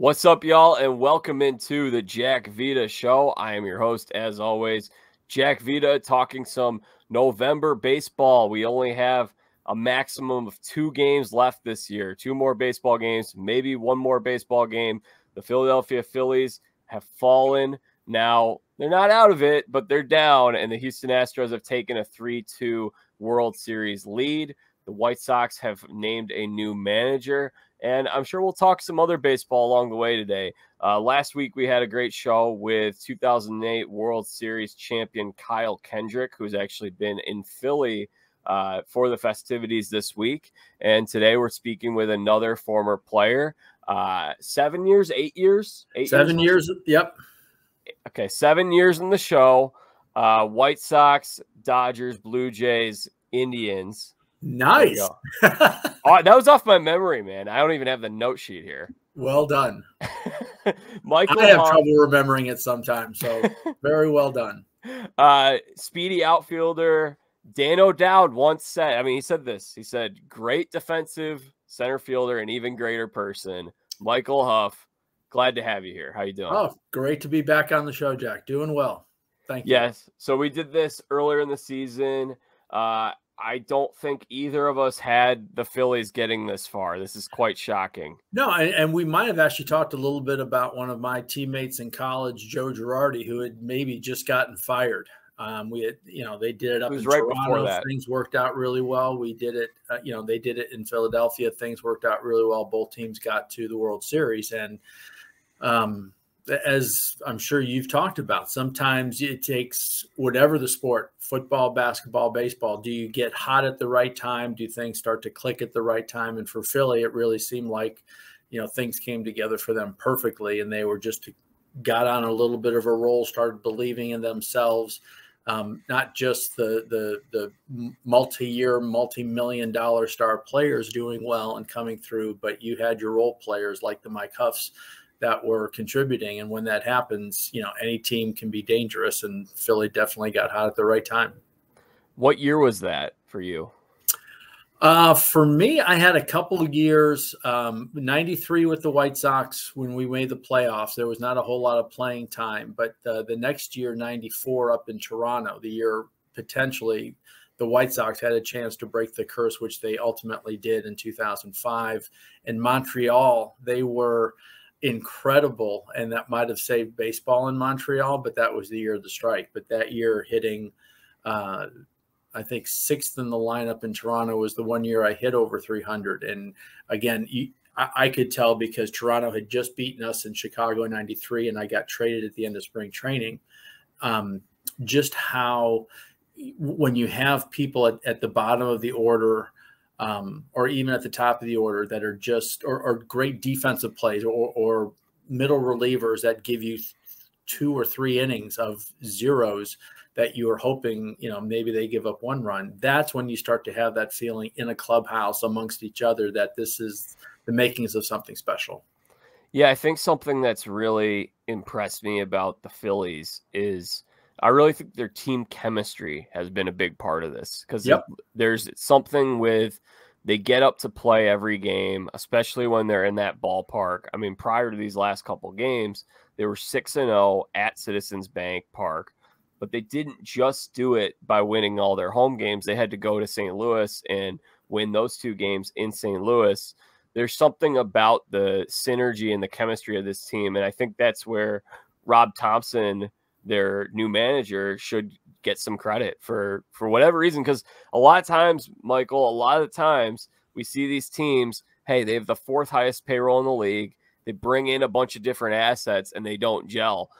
What's up, y'all, and welcome into the Jack Vita Show. I am your host, as always, Jack Vita, talking some November baseball. We only have a maximum of two games left this year, two more baseball games, maybe one more baseball game. The Philadelphia Phillies have fallen. Now, they're not out of it, but they're down, and the Houston Astros have taken a 3 2 World Series lead. The White Sox have named a new manager. And I'm sure we'll talk some other baseball along the way today. Uh, last week, we had a great show with 2008 World Series champion Kyle Kendrick, who's actually been in Philly uh, for the festivities this week. And today, we're speaking with another former player. Uh, seven years, eight years, eight seven years. years yep. Okay, seven years in the show. Uh, White Sox, Dodgers, Blue Jays, Indians. Nice. oh, that was off my memory, man. I don't even have the note sheet here. Well done. Michael I have trouble remembering it sometimes, so very well done. Uh, speedy outfielder Dan O'Dowd once said, I mean, he said this. He said, great defensive center fielder and even greater person. Michael Huff, glad to have you here. How you doing? Oh, great to be back on the show, Jack. Doing well. Thank you. Yes. So we did this earlier in the season. Uh, I don't think either of us had the Phillies getting this far. This is quite shocking. No, and, and, we might have actually talked a little bit about one of my teammates in college, Joe Girardi, who had maybe just gotten fired. Um, we had, you know, they did it up it in right Toronto. Things worked out really well. We did it, uh, you know, they did it in Philadelphia. Things worked out really well. Both teams got to the World Series, and um, as I'm sure you've talked about, sometimes it takes whatever the sport football, basketball, baseball. Do you get hot at the right time? Do things start to click at the right time? And for Philly, it really seemed like, you know, things came together for them perfectly and they were just got on a little bit of a roll, started believing in themselves. Um, not just the the the multi-year, multi-million dollar star players doing well and coming through, but you had your role players like the Mike Huffs that were contributing. And when that happens, you know, any team can be dangerous. And Philly definitely got hot at the right time. What year was that for you? Uh, for me, I had a couple of years, um, 93 with the White Sox when we made the playoffs. There was not a whole lot of playing time, but uh, the next year, 94 up in Toronto, the year potentially the White Sox had a chance to break the curse, which they ultimately did in 2005. In Montreal, they were incredible, and that might have saved baseball in Montreal. But that was the year of the strike. But that year, hitting, uh, I think sixth in the lineup in Toronto was the one year I hit over 300. And again, you, I, could tell because Toronto had just beaten us in Chicago in '93, and I got traded at the end of spring training. Um, just how when you have people at, at the bottom of the order um, or even at the top of the order that are just or, or great defensive plays or, or, middle relievers that give you two or three innings of zeros that you are hoping you know maybe they give up one run. That's when you start to have that feeling in a clubhouse amongst each other that this is the makings of something special. Yeah i think something that's really impressed me about the phillies is I really think their team chemistry has been a big part of this because yep. there's something with they get up to play every game, especially when they're in that ballpark. I mean, prior to these last couple games, they were 6 and 0 at Citizens Bank Park, but they didn't just do it by winning all their home games. They had to go to St. Louis and win those two games in St. Louis. There's something about the synergy and the chemistry of this team, and I think that's where Rob Thomson their new manager should get some credit for for whatever reason because a lot of times michael a lot of times we see these teams hey they have the fourth highest payroll in the league they bring in a bunch of different assets and they don't gel.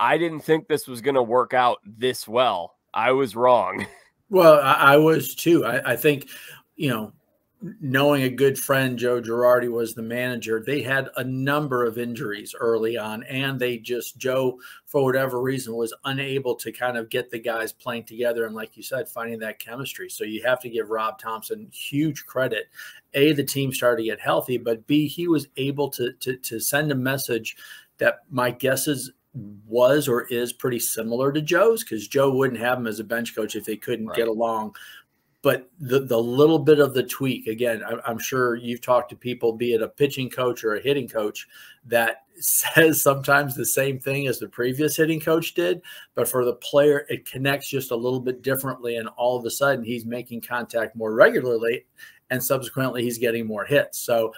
I didn't think this was going to work out this well. I was wrong. Well i, I was too. I, I think you know knowing a good friend, Joe Girardi was the manager, they had a number of injuries early on, and they just Joe, for whatever reason, was unable to kind of get the guys playing together. And like you said, finding that chemistry. So you have to give Rob Thomson huge credit. A, the team started to get healthy, but B, he was able to to, to send a message that my guess is was or is pretty similar to Joe's because Joe wouldn't have him as a bench coach if they couldn't right. get along but the, the little bit of the tweak again I'm, sure you've talked to people be it a pitching coach or a hitting coach that says sometimes the same thing as the previous hitting coach did but for the player it connects just a little bit differently and all of a sudden he's making contact more regularly and subsequently he's getting more hits. So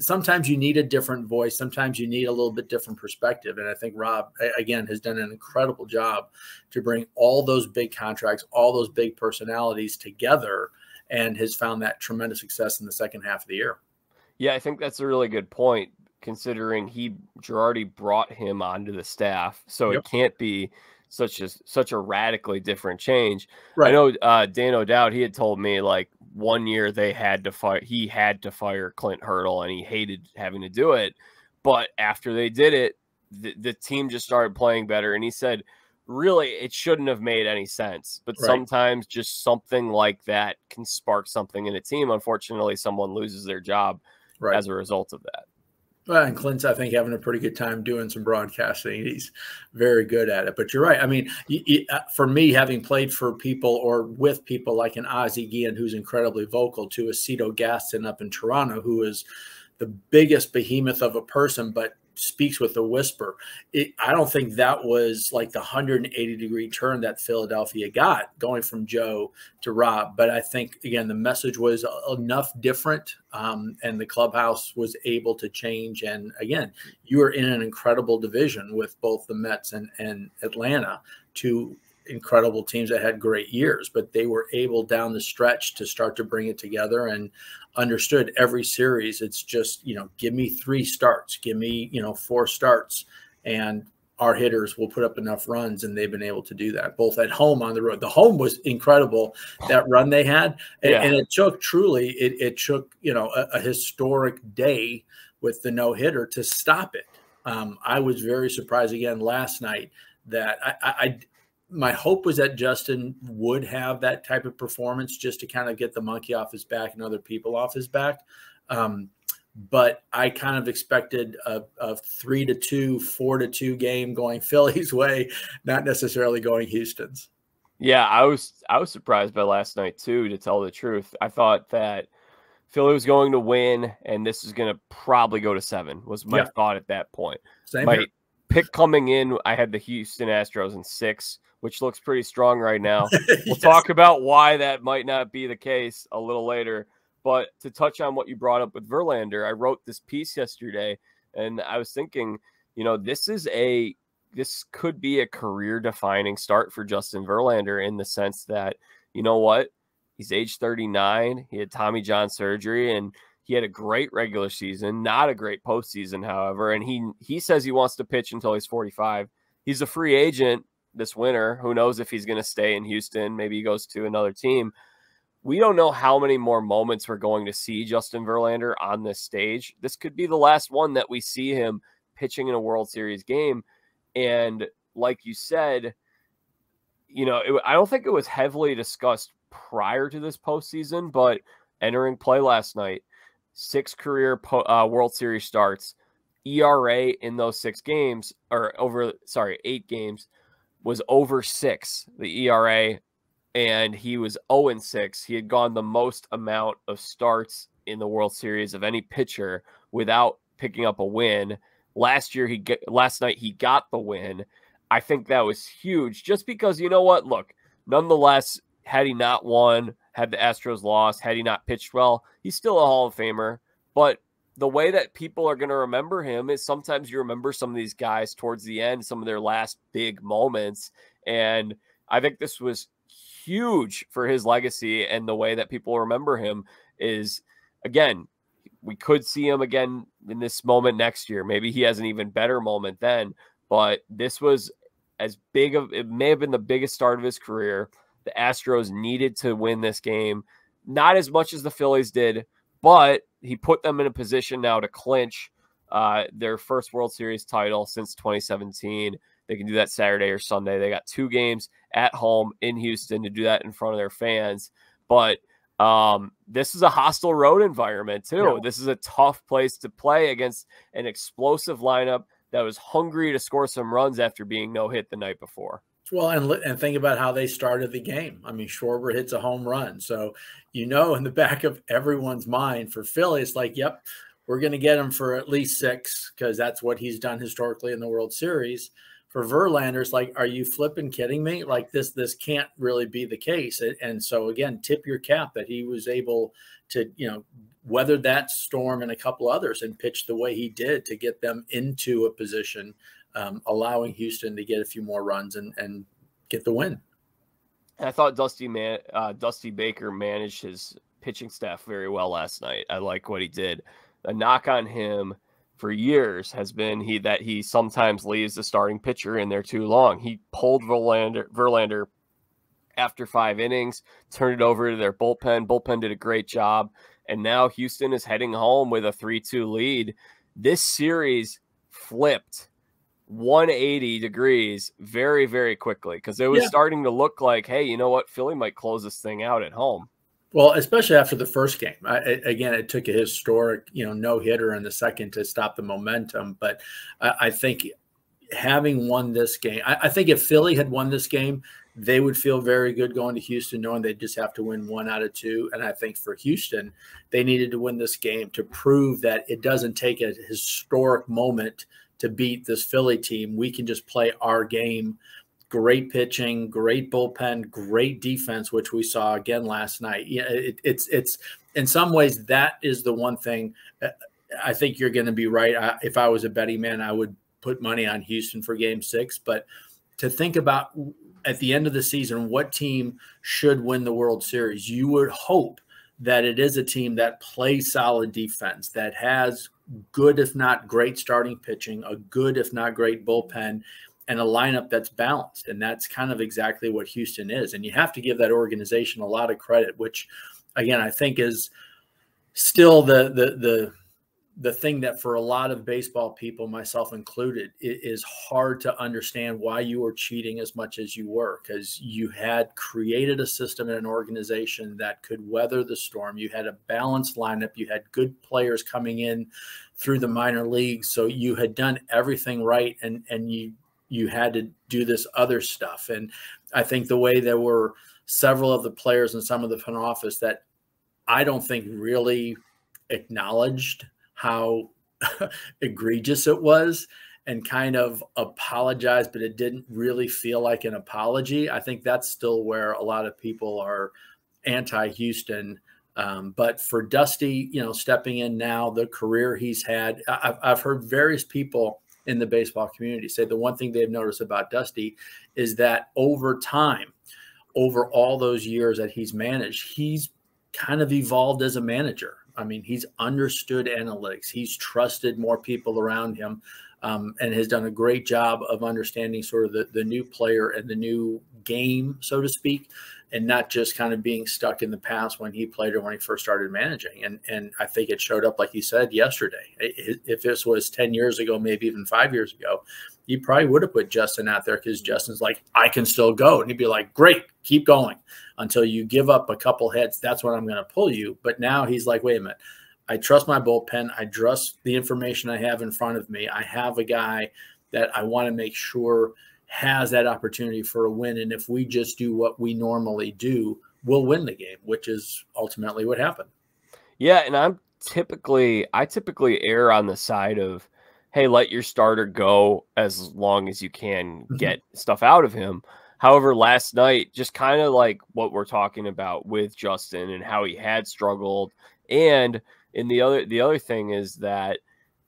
sometimes you need a different voice sometimes you need a little bit different perspective and i think rob again has done an incredible job to bring all those big contracts all those big personalities together and has found that tremendous success in the second half of the year yeah i think that's a really good point considering he Girardi brought him onto the staff so yep. it can't be such a such a radically different change right. i know uh dan o'dowd he had told me like one year they had to fire he had to fire Clint Hurdle and he hated having to do it. But after they did it, the, the team just started playing better. And he said, really, it shouldn't have made any sense. But right. sometimes just something like that can spark something in a team. Unfortunately, someone loses their job right. as a result of that. Well, and Clint's, I think, having a pretty good time doing some broadcasting. He's very good at it. But you're right. I mean, uh, for me, having played for people or with people like an Ozzie Guillen, who's incredibly vocal, to a Cito Gaston up in Toronto, who is the biggest behemoth of a person, but speaks with a whisper. It, I don't think that was like the 180 degree turn that Philadelphia got going from Joe to Rob. But I think, again, the message was enough different um, and the clubhouse was able to change. And again, you are in an incredible division with both the Mets and, and Atlanta, two incredible teams that had great years, but they were able down the stretch to start to bring it together and understood every series. It's just, you know, give me three starts, give me, you know, four starts, and our hitters will put up enough runs, and they've been able to do that both at home on the road. The home was incredible that run they had, and, yeah. and it took truly it, it took you know a, a historic day with the no hitter to stop it. Um, I was very surprised again last night that I, I, my hope was that Justin would have that type of performance just to kind of get the monkey off his back and other people off his back. Um, but I kind of expected a, a, three to two, four to two game going Philly's way, not necessarily going Houston's. Yeah, I was I was surprised by last night too. To tell the truth, I thought that Philly was going to win, and this is going to probably go to seven. Was my yeah. thought at that point. Same my here. Pick coming in, I had the Houston Astros in six which looks pretty strong right now. We'll yes. talk about why that might not be the case a little later. But to touch on what you brought up with Verlander, I wrote this piece yesterday and I was thinking, you know, this is a this could be a career defining start for Justin Verlander in the sense that, you know what? He's age 39. He had Tommy John surgery and he had a great regular season, not a great postseason, however. And he he says he wants to pitch until he's 45. He's a free agent this winter. Who knows if he's going to stay in Houston? Maybe he goes to another team. We don't know how many more moments we're going to see Justin Verlander on this stage. This could be the last one that we see him pitching in a World Series game. And like you said, you know, it, I don't think it was heavily discussed prior to this postseason, but entering play last night, six career uh, World Series starts, ERA in those six games, or over, sorry, eight games was over six, the ERA, and he was 0 6. He had gone the most amount of starts in the World Series of any pitcher without picking up a win. Last year, he get, last night he got the win. I think that was huge, just because you know what? Look, nonetheless, had he not won, had the Astros lost, had he not pitched well, he's still a Hall of Famer. But the way that people are going to remember him is sometimes you remember some of these guys towards the end, some of their last big moments. And I think this was huge for his legacy and the way that people remember him is again, we could see him again in this moment next year. Maybe he has an even better moment then, but this was as big of it may have been the biggest start of his career. The Astros needed to win this game, not as much as the Phillies did, but he put them in a position now to clinch uh, their first World Series title since 2017. They can do that Saturday or Sunday. They got two games at home in Houston to do that in front of their fans. But um, this is a hostile road environment too. Yeah. This is a tough place to play against an explosive lineup that was hungry to score some runs after being no hit the night before. Well, and and think about how they started the game. I mean, Schwarber hits a home run, so you know, in the back of everyone's mind for Philly, it's like, yep, we're going to get him for at least six because that's what he's done historically in the World Series. For Verlander's, like, are you flipping kidding me? Like this, this can't really be the case. And so again, tip your cap that he was able to, you know, weather that storm and a couple others and pitch the way he did to get them into a position, um, allowing Houston to get a few more runs and and get the win. I thought Dusty man, uh, Dusty Baker managed his pitching staff very well last night. I like what he did a knock on him for years has been he that he sometimes leaves the starting pitcher in there too long. He pulled Verlander, Verlander after five innings, turned it over to their bullpen. Bullpen did a great job. And now Houston is heading home with a 3 2 lead. This series flipped 180 degrees very, very quickly because it was yeah. starting to look like, hey, you know what? Philly might close this thing out at home. Well, especially after the first game. I, again, it took a historic, you know, no hitter in the second to stop the momentum. But I, I think having won this game, I, I, think if Philly had won this game, they would feel very good going to Houston, knowing they just have to win one out of two. And I think for Houston, they needed to win this game to prove that it doesn't take a historic moment to beat this Philly team. We can just play our game great pitching, great bullpen, great defense, which we saw again last night. Yeah, it, it's it's in some ways that is the one thing. Uh, I think you're going to be right. I, if I was a betting man, I would put money on Houston for Game Six. But to think about at the end of the season, what team should win the World Series? You would hope that it is a team that plays solid defense, that has good, if not great, starting pitching, a good, if not great bullpen, and a lineup that's balanced. And that's kind of exactly what Houston is. And you have to give that organization a lot of credit, which again, I think is still the the the the thing that for a lot of baseball people, myself included, it is hard to understand why you were cheating as much as you were because you had created a system and an organization that could weather the storm. You had a balanced lineup. You had good players coming in through the minor leagues. So you had done everything right and and you you had to do this other stuff. And I think the way there were several of the players and some of the front office that I don't think really acknowledged how egregious it was and kind of apologized, but it didn't really feel like an apology. I think that's still where a lot of people are anti Houston. Um, but for Dusty, you know, stepping in now, the career he's had, I've, I've heard various people in the baseball community say the one thing they've noticed about Dusty is that over time, over all those years that he's managed, he's kind of evolved as a manager. I mean, he's understood analytics, he's trusted more people around him, um, and has done a great job of understanding sort of the, the new player and the new game, so to speak and not just kind of being stuck in the past when he played or when he first started managing. And and I think it showed up, like you said yesterday. If this was ten years ago, maybe even five years ago, he probably would have put Justin out there because Justin's like, I can still go, and he'd be like, Great, keep going until you give up a couple hits. That's when I'm going to pull you. But now he's like, Wait a minute. I trust my bullpen. I trust the information I have in front of me. I have a guy that I want to make sure has that opportunity for a win. And if we just do what we normally do, we'll win the game, which is ultimately what happened. Yeah. And I'm typically, I typically err on the side of, hey, let your starter go as long as you can mm-hmm. get stuff out of him. However, last night, just kind of like what we're talking about with Justin and how he had struggled. And in the other the other thing is that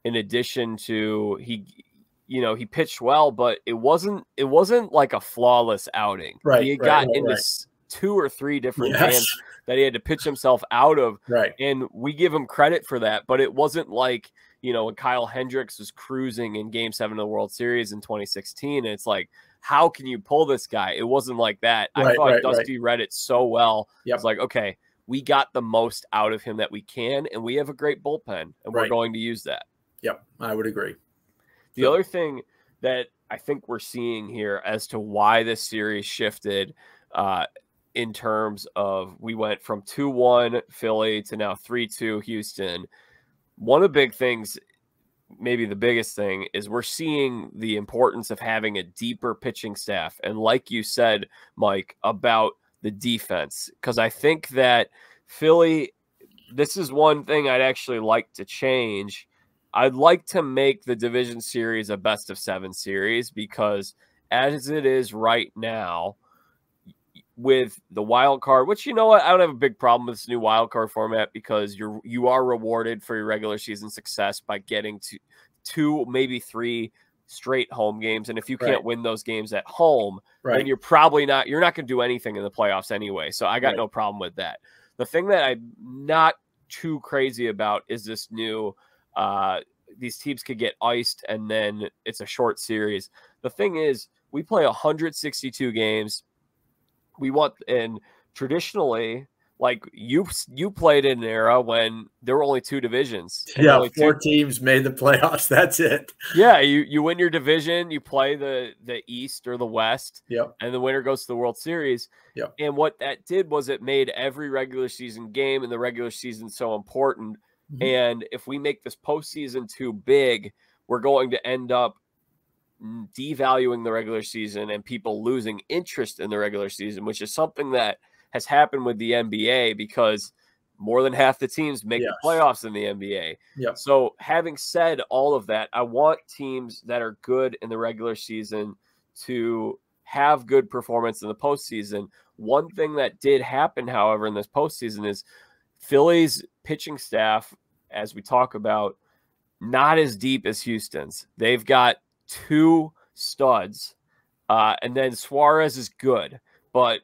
in addition to he you know, he pitched well, but it wasn't it wasn't like a flawless outing. Right. He right, got right, into right. two or three different yes. games that he had to pitch himself out of. Right. And we give him credit for that, but it wasn't like, you know, when Kyle Hendricks was cruising in game seven of the World Series in 2016. And it's like, how can you pull this guy? It wasn't like that. Right, I thought right, Dusty read it so well. Yep. It's like, okay, we got the most out of him that we can, and we have a great bullpen, and we're going to use that. Yep, I would agree. The so. other thing that I think we're seeing here as to why this series shifted uh, in terms of we went from 2 1 Philly to now 3 2 Houston. One of the big things maybe the biggest thing is we're seeing the importance of having a deeper pitching staff. And like you said, Mike, about the defense, because I think that Philly, this is one thing I'd actually like to change. I'd like to make the division series a best of seven series because as it is right now, with the wild card, which you know what, I don't have a big problem with this new wild card format because you're you are rewarded for your regular season success by getting to two, maybe three straight home games. And if you can't right. win those games at home, right. then you're probably not you're not gonna do anything in the playoffs anyway. So I got right. no problem with that. The thing that I'm not too crazy about is this new uh these teams could get iced and then it's a short series. The thing is, we play 162 games we want and traditionally like you you played in an era when there were only two divisions. Yeah, four two... teams made the playoffs. That's it. Yeah, you you win your division, you play the the East or the West. Yep. And the winner goes to the World Series. Yep. And what that did was it made every regular season game and the regular season so important. Mm-hmm. And if we make this postseason too big, we're going to end up devaluing the regular season and people losing interest in the regular season, which is something that has happened with the NBA because more than half the teams make yes. the playoffs in the NBA. Yep. So, having said all of that, I want teams that are good in the regular season to have good performance in the postseason. One thing that did happen, however, in this postseason is Philly's pitching staff, as we talk about, not as deep as Houston's. They've got two studs, uh, and then Suarez is good. But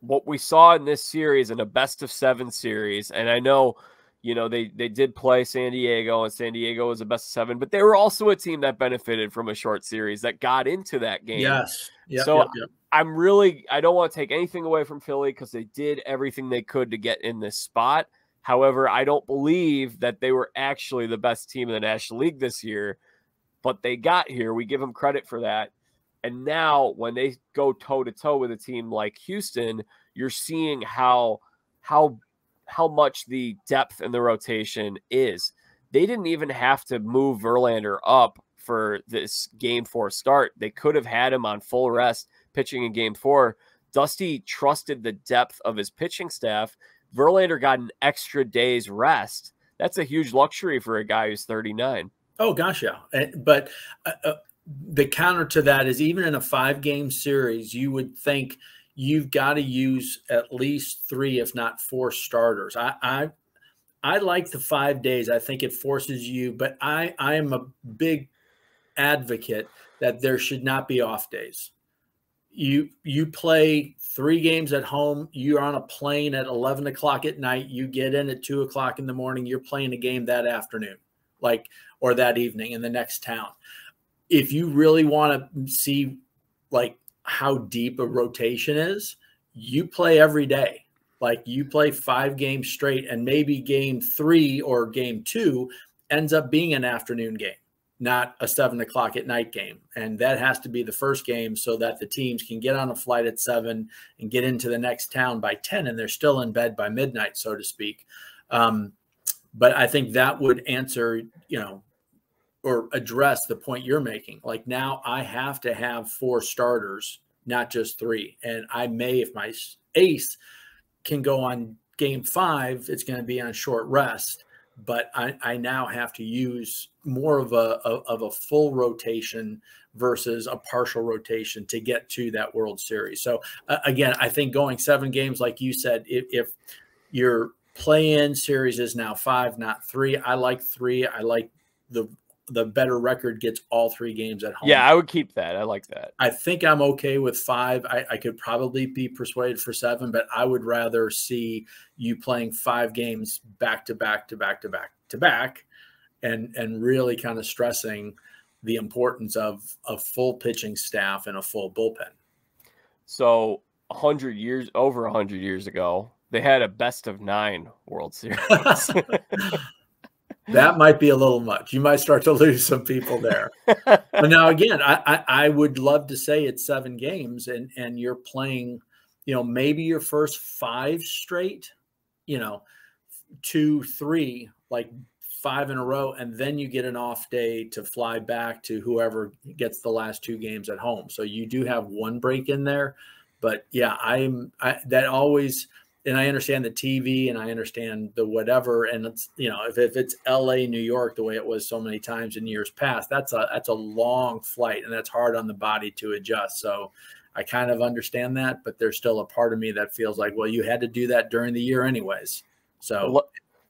what we saw in this series, in a best of seven series, and I know, you know, they they did play San Diego, and San Diego was a best of seven, but they were also a team that benefited from a short series that got into that game. Yes. Yep, so yep, yep. I'm really I don't want to take anything away from Philly because they did everything they could to get in this spot. However, I don't believe that they were actually the best team in the National League this year but they got here. We give them credit for that. And now when they go toe to toe with a team like Houston, you're seeing how how how much the depth in the rotation is. They didn't even have to move Verlander up for this game four start. They could have had him on full rest pitching in game four. Dusty trusted the depth of his pitching staff. Verlander got an extra day's rest. That's a huge luxury for a guy who's 39. Oh gosh, yeah. But uh, uh, the counter to that is even in a five game series, you would think you've got to use at least three, if not four starters. I, I I like the five days. I think it forces you, but I I am a big advocate that there should not be off days. You you play three games at home. You're on a plane at eleven o'clock at night. You get in at two o'clock in the morning. You're playing a game that afternoon like or that evening in the next town. If you really want to see like how deep a rotation is, you play every day. Like you play five games straight, and maybe game three or game two ends up being an afternoon game, not a seven o'clock at night game. And that has to be the first game so that the teams can get on a flight at seven and get into the next town by 10, and they're still in bed by midnight, so to speak. Um, but I think that would answer, you know, or address the point you're making. Like now I have to have four starters, not just three. And I may, if my ace can go on game five, it's going to be on short rest. But I, I now have to use more of a, of a full rotation versus a partial rotation to get to that World Series. So uh, again, I think going seven games, like you said, if, if you're play-in series is now five, not three. I like three. I like the the better record gets all three games at home. Yeah, I would keep that. I like that. I think I'm okay with five. I, I could probably be persuaded for seven, but I would rather see you playing five games back to back to back to back to back, and and really kind of stressing the importance of a full pitching staff and a full bullpen. So, a hundred years over a hundred years ago, they had a best of nine World Series. that might be a little much. You might start to lose some people there. but now again, I, I, I would love to say it's seven games and and you're playing, you know, maybe your first five straight, you know, two, three, like five in a row, and then you get an off day to fly back to whoever gets the last two games at home. So you do have one break in there, but yeah, I'm I, that always. And I understand the TV and I understand the whatever. And it's, you know, if, if it's LA, New York, the way it was so many times in years past, that's a, that's a long flight and that's hard on the body to adjust. So I kind of understand that, but there's still a part of me that feels like, well, you had to do that during the year anyways. So let,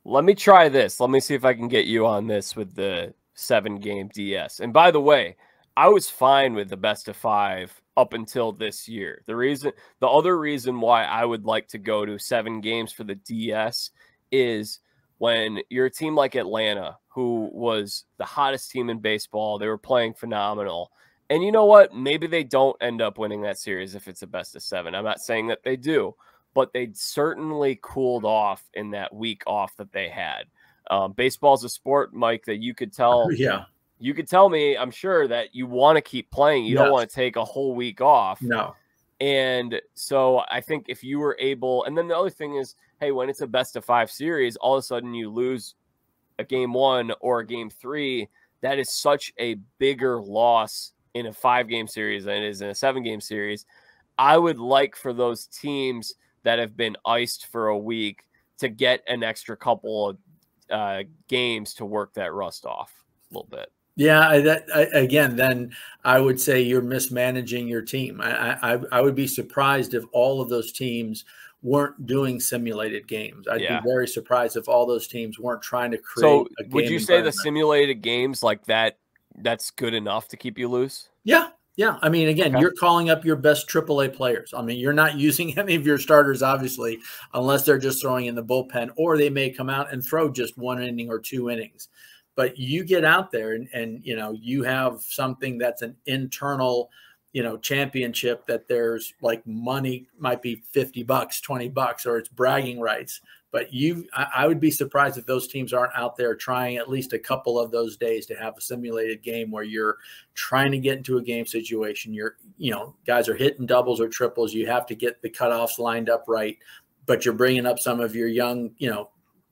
let me try this. Let me see if I can get you on this with the seven game DS. And by the way, I was fine with the best of five up until this year. The reason, the other reason why I would like to go to seven games for the DS is when you're a team like Atlanta, who was the hottest team in baseball, they were playing phenomenal. And you know what? Maybe they don't end up winning that series if it's a best of seven. I'm not saying that they do, but they certainly cooled off in that week off that they had. Um, baseball's a sport, Mike, that you could tell. Yeah. You could tell me, I'm sure, that you want to keep playing. You yes. don't want to take a whole week off. No. And so I think if you were able, and then the other thing is, hey, when it's a best of five series, all of a sudden you lose a game one or a game three. That is such a bigger loss in a five game series than it is in a seven game series. I would like for those teams that have been iced for a week to get an extra couple of uh, games to work that rust off a little bit. Yeah, I, that, I, again, then I would say you're mismanaging your team. I, I, I would be surprised if all of those teams weren't doing simulated games. I'd yeah. be very surprised if all those teams weren't trying to create. So, would you say the simulated games like that that's good enough to keep you loose? Yeah. Yeah. I mean, again, okay. you're calling up your best AAA players. I mean, you're not using any of your starters, obviously, unless they're just throwing in the bullpen, or they may come out and throw just one inning or two innings. But you get out there and, and you know, you have something that's an internal, you know, championship that there's like money might be 50 bucks, 20 bucks, or it's bragging rights. But you, I, I would be surprised if those teams aren't out there trying at least a couple of those days to have a simulated game where you're trying to get into a game situation. You're, you know, guys are hitting doubles or triples. You have to get the cutoffs lined up right, but you're bringing up some of your young, you know,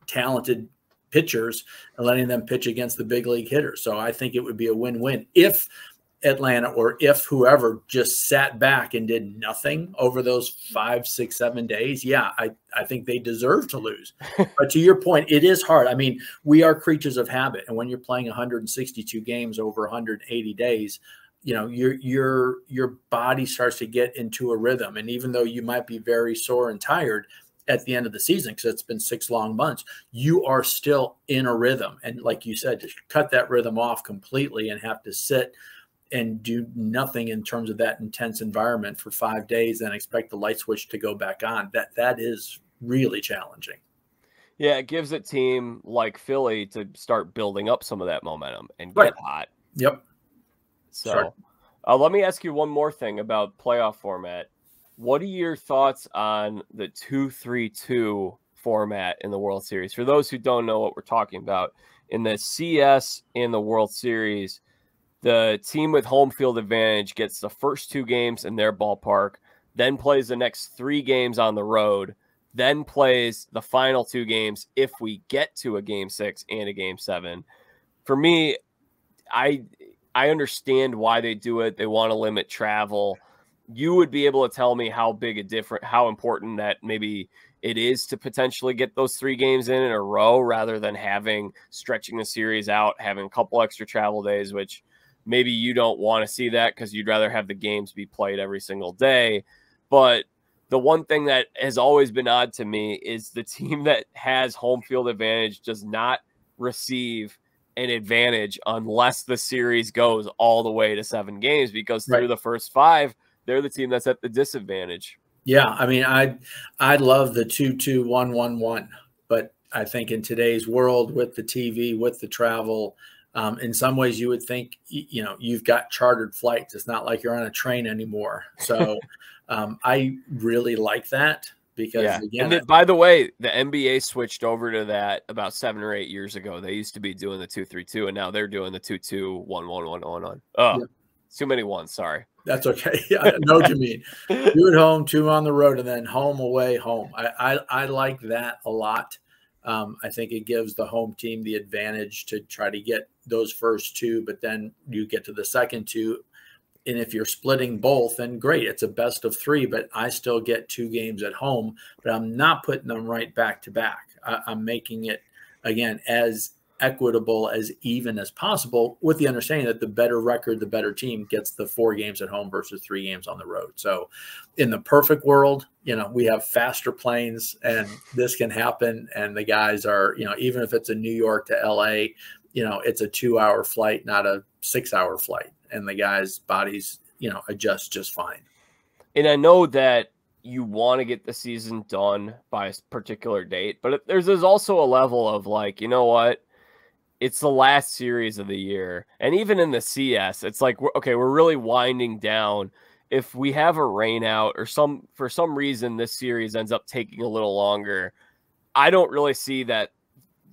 talented pitchers and letting them pitch against the big league hitters. So I think it would be a win-win if Atlanta or if whoever just sat back and did nothing over those five, six, seven days, yeah, I, I think they deserve to lose. but to your point, it is hard. I mean, we are creatures of habit. And when you're playing 162 games over 180 days, you know, your your your body starts to get into a rhythm. And even though you might be very sore and tired at the end of the season, because it's been six long months, you are still in a rhythm. And like you said, just cut that rhythm off completely and have to sit and do nothing in terms of that intense environment for five days and expect the light switch to go back on. That that is really challenging. Yeah, it gives a team like Philly to start building up some of that momentum and get right. hot. Yep. So sure. uh, let me ask you one more thing about playoff format. What are your thoughts on the 232 format in the World Series? For those who don't know what we're talking about, in the CS in the World Series, the team with home field advantage gets the first two games in their ballpark, then plays the next three games on the road, then plays the final two games if we get to a game six and a game seven. For me, I I understand why they do it. They want to limit travel. You would be able to tell me how big a different, how important that maybe it is to potentially get those three games in in a row rather than having stretching the series out, having a couple extra travel days, which maybe you don't want to see that because you'd rather have the games be played every single day. But the one thing that has always been odd to me is the team that has home field advantage does not receive an advantage unless the series goes all the way to seven games because through right. the first five, they're the team that's at the disadvantage. Yeah, I mean, I I love the two two one one one, but I think in today's world with the TV, with the travel, um, in some ways, you would think you know you've got chartered flights. It's not like you're on a train anymore. So um, I really like that because yeah. again, and by the way, the NBA switched over to that about seven or eight years ago. They used to be doing the two three two, and now they're doing the two two one one one one on. Oh, yeah. too many ones. Sorry. That's okay. I know what you mean. Two at home, two on the road, and then home away home. I I, I like that a lot Um, I think it gives the home team the advantage to try to get those first two, but then you get to the second two. And if you're splitting both, then great. It's a best of three, but I still get two games at home, but I'm not putting them right back to back. I, I'm making it, again, as equitable as even as possible with the understanding that the better record the better team gets the four games at home versus three games on the road. So in the perfect world you know we have faster planes and this can happen. And the guys are you know even if it's a new york to la you know it's a two hour flight not a six hour flight. And the guys bodies you know adjust just fine. And i know that you want to get the season done by a particular date but there's there's also a level of like you know what it's the last series of the year. And even in the CS, it's like, okay, we're really winding down. If we have a rain out or some, for some reason, this series ends up taking a little longer, I don't really see that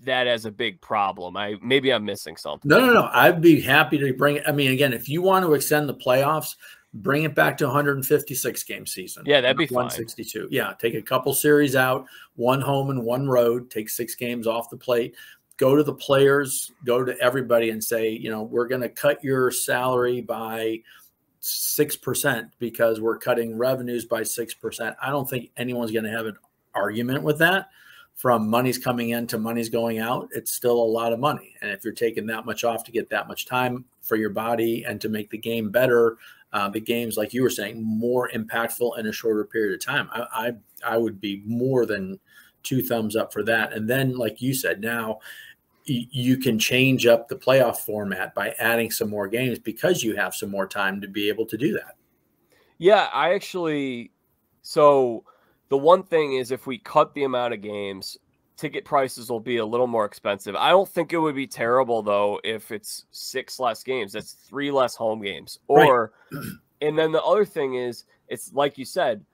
that as a big problem. I maybe I'm missing something. No, no, no. I'd be happy to bring it. I mean, again, if you want to extend the playoffs, bring it back to 156 game season. Yeah, that'd be 162. Fine. Yeah, take a couple series out, one home and one road, take six games off the plate go to the players, go to everybody and say, you know, we're going to cut your salary by 6% because we're cutting revenues by 6%. I don't think anyone's going to have an argument with that. From money's coming in to money's going out, it's still a lot of money. And if you're taking that much off to get that much time for your body and to make the game better, uh, the games, like you were saying, more impactful in a shorter period of time, I, I, I would be more than two thumbs up for that. And then, like you said, now you can change up the playoff format by adding some more games because you have some more time to be able to do that. Yeah, I actually so the one thing is if we cut the amount of games, ticket prices will be a little more expensive. I don't think it would be terrible though if it's six less games. That's three less home games. Or right. and then the other thing is it's like you said,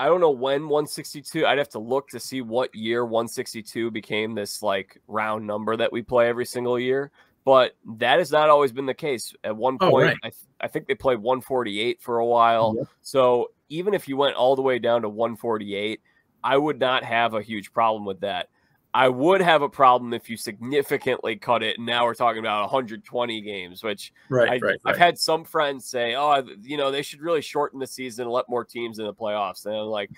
I don't know when 162. I'd have to look to see what year 162 became this like round number that we play every single year. But that has not always been the case. At one oh, point, oh, right. I, th- I think they played 148 for a while. Yep. So even if you went all the way down to 148, I would not have a huge problem with that. I would have a problem if you significantly cut it. And now we're talking about 120 games, which right, I, right, I've had some friends say, "Oh, you know, they should really shorten the season and let more teams in the playoffs." And I'm like,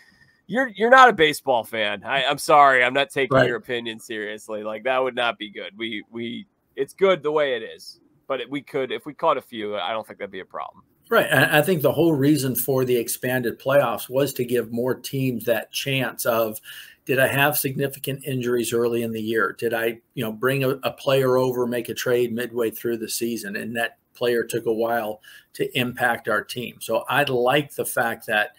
"You're you're not a baseball fan. I, am sorry, I'm not taking right. your opinion seriously. Like that would not be good. We we it's good the way it is, but it, we could if we caught a few, I don't think that'd be a problem." Right. I think the whole reason for the expanded playoffs was to give more teams that chance of did I have significant injuries early in the year? Did I, you know, bring a, a, player over, make a trade midway through the season, and that player took a while to impact our team? So I like the fact that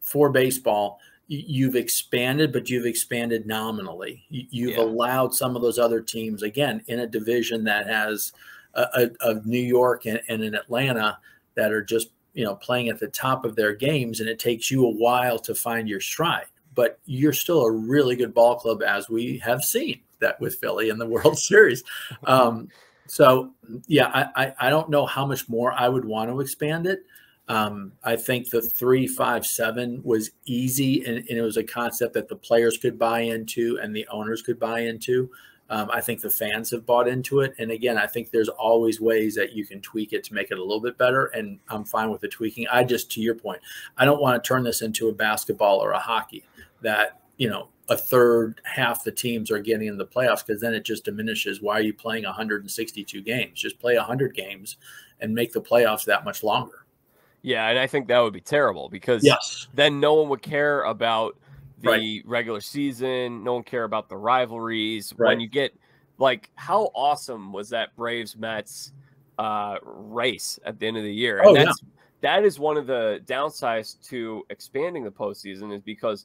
for baseball, you've expanded, but you've expanded nominally. You've yeah. allowed some of those other teams, again, in a division that has a, a, a New York and, and an Atlanta that are just you know playing at the top of their games, and it takes you a while to find your stride but you're still a really good ball club, as we have seen that with Philly in the World Series. Um, so, yeah, I, I, I, don't know how much more I would want to expand it. Um, I think the three, five, seven was easy, and, and, it was a concept that the players could buy into and the owners could buy into. Um, I think the fans have bought into it. And again, I think there's always ways that you can tweak it to make it a little bit better. And I'm fine with the tweaking. I just, to your point, I don't want to turn this into a basketball or a hockey that you know a third half the teams are getting in the playoffs because then it just diminishes why are you playing 162 games just play 100 games and make the playoffs that much longer yeah and i think that would be terrible because yes then no one would care about the right. regular season no one care about the rivalries right. when you get like how awesome was that braves mets uh race at the end of the year and oh, that's yeah. that is one of the downsides to expanding the postseason is because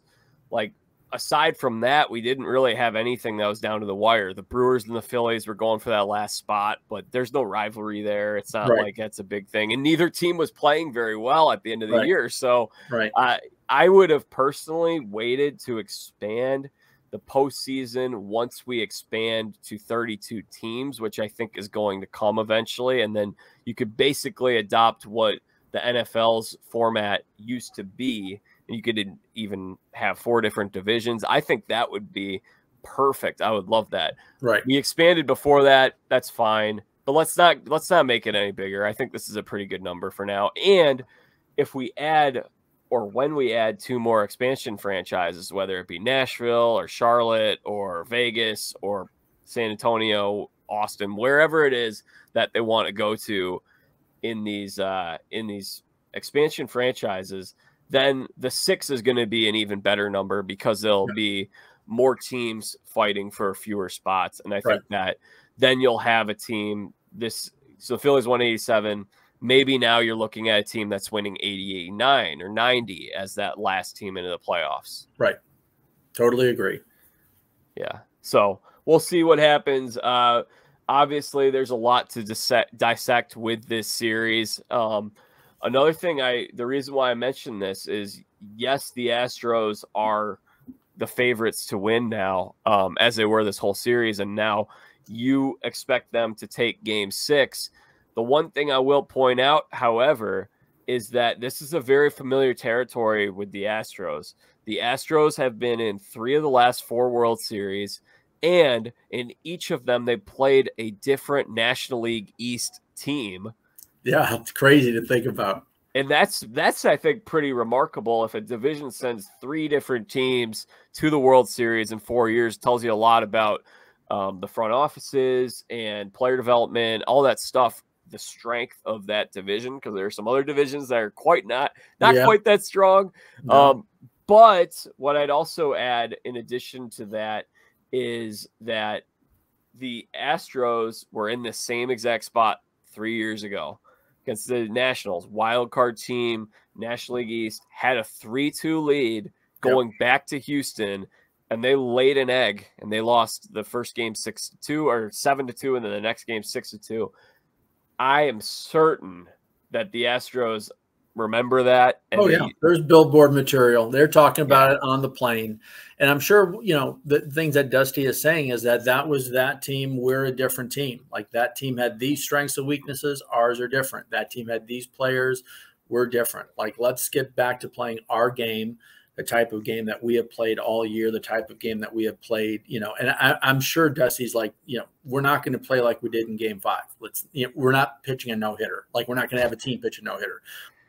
like aside from that, we didn't really have anything that was down to the wire. The Brewers and the Phillies were going for that last spot, but there's no rivalry there. It's not right. like that's a big thing. And neither team was playing very well at the end of the right. year. So right. Uh, I would have personally waited to expand the postseason once we expand to 32 teams, which I think is going to come eventually. And then you could basically adopt what the NFL's format used to be you could even have four different divisions. I think that would be perfect. I would love that. Right. We expanded before that. That's fine. But let's not let's not make it any bigger. I think this is a pretty good number for now. And if we add or when we add two more expansion franchises, whether it be Nashville or Charlotte or Vegas or San Antonio, Austin, wherever it is that they want to go to in these uh, in these expansion franchises, then the six is going to be an even better number because there'll yeah. be more teams fighting for fewer spots, and I think that then you'll have a team. This so Phillies 187 maybe now you're looking at a team that's winning 88, 89 or 90 as that last team into the playoffs. Right. Totally agree. Yeah. So we'll see what happens. Uh, obviously, there's a lot to dissect, dissect with this series. Um, another thing I, the reason why I mentioned this is yes, the Astros are the favorites to win now, um, as they were this whole series. And now you expect them to take game six the one thing I will point out, however, is that this is a very familiar territory with the Astros. The Astros have been in three of the last four World Series, and in each of them, they played a different National League East team. Yeah, it's crazy to think about. And that's that's I think pretty remarkable. If a division sends three different teams to the World Series in four years, tells you a lot about um, the front offices and player development, all that stuff the strength of that division because there are some other divisions that are quite not not yeah. quite that strong. No. Um, but what I'd also add, in addition to that, is that the Astros were in the same exact spot three years ago against the Nationals, wild card team, National League East, had a 3 2 lead going yep. back to Houston, and they laid an egg and they lost the first game 6 to 2 or 7 to 2, and then the next game 6 to 2. I am certain that the Astros remember that. oh yeah, there's billboard material. They're talking about yeah. it on the plane, and I'm sure you know the things that Dusty is saying is that that was that team. We're a different team. Like that team had these strengths and weaknesses. Ours are different. That team had these players. We're different. Like let's get back to playing our game the type of game that we have played all year, the type of game that we have played, you know, and I, am sure Dusty's like, you know, we're not going to play like we did in game five. Let's, you know, we're not pitching a no hitter. Like we're not going to have a team pitch a no hitter,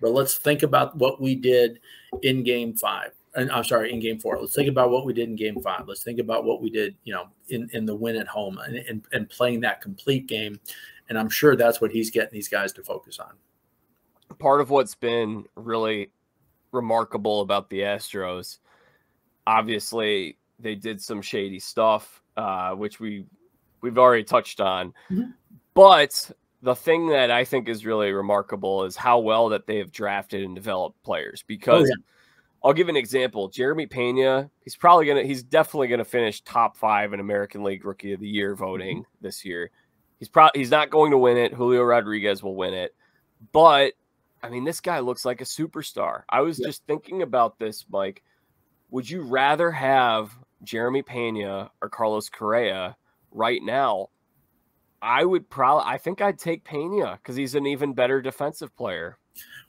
but let's think about what we did in game five. And I'm sorry, in game four. Let's think about what we did in game five. Let's think about what we did, you know, in, in the win at home and, and, and playing that complete game. And I'm sure that's what he's getting these guys to focus on. Part of what's been really remarkable about the Astros. Obviously, they did some shady stuff, uh, which we we've already touched on. Mm-hmm. But the thing that I think is really remarkable is how well that they have drafted and developed players. Because oh, yeah. I'll give an example: Jeremy Pena. He's probably gonna. He's definitely gonna finish top five in American League Rookie of the Year voting mm-hmm. this year. He's probably he's not going to win it. Julio Rodriguez will win it, but I mean, this guy looks like a superstar. I was yeah. just thinking about this, Mike. Would you rather have Jeremy Pena or Carlos Correa right now? I would probably, I think I'd take Pena because he's an even better defensive player.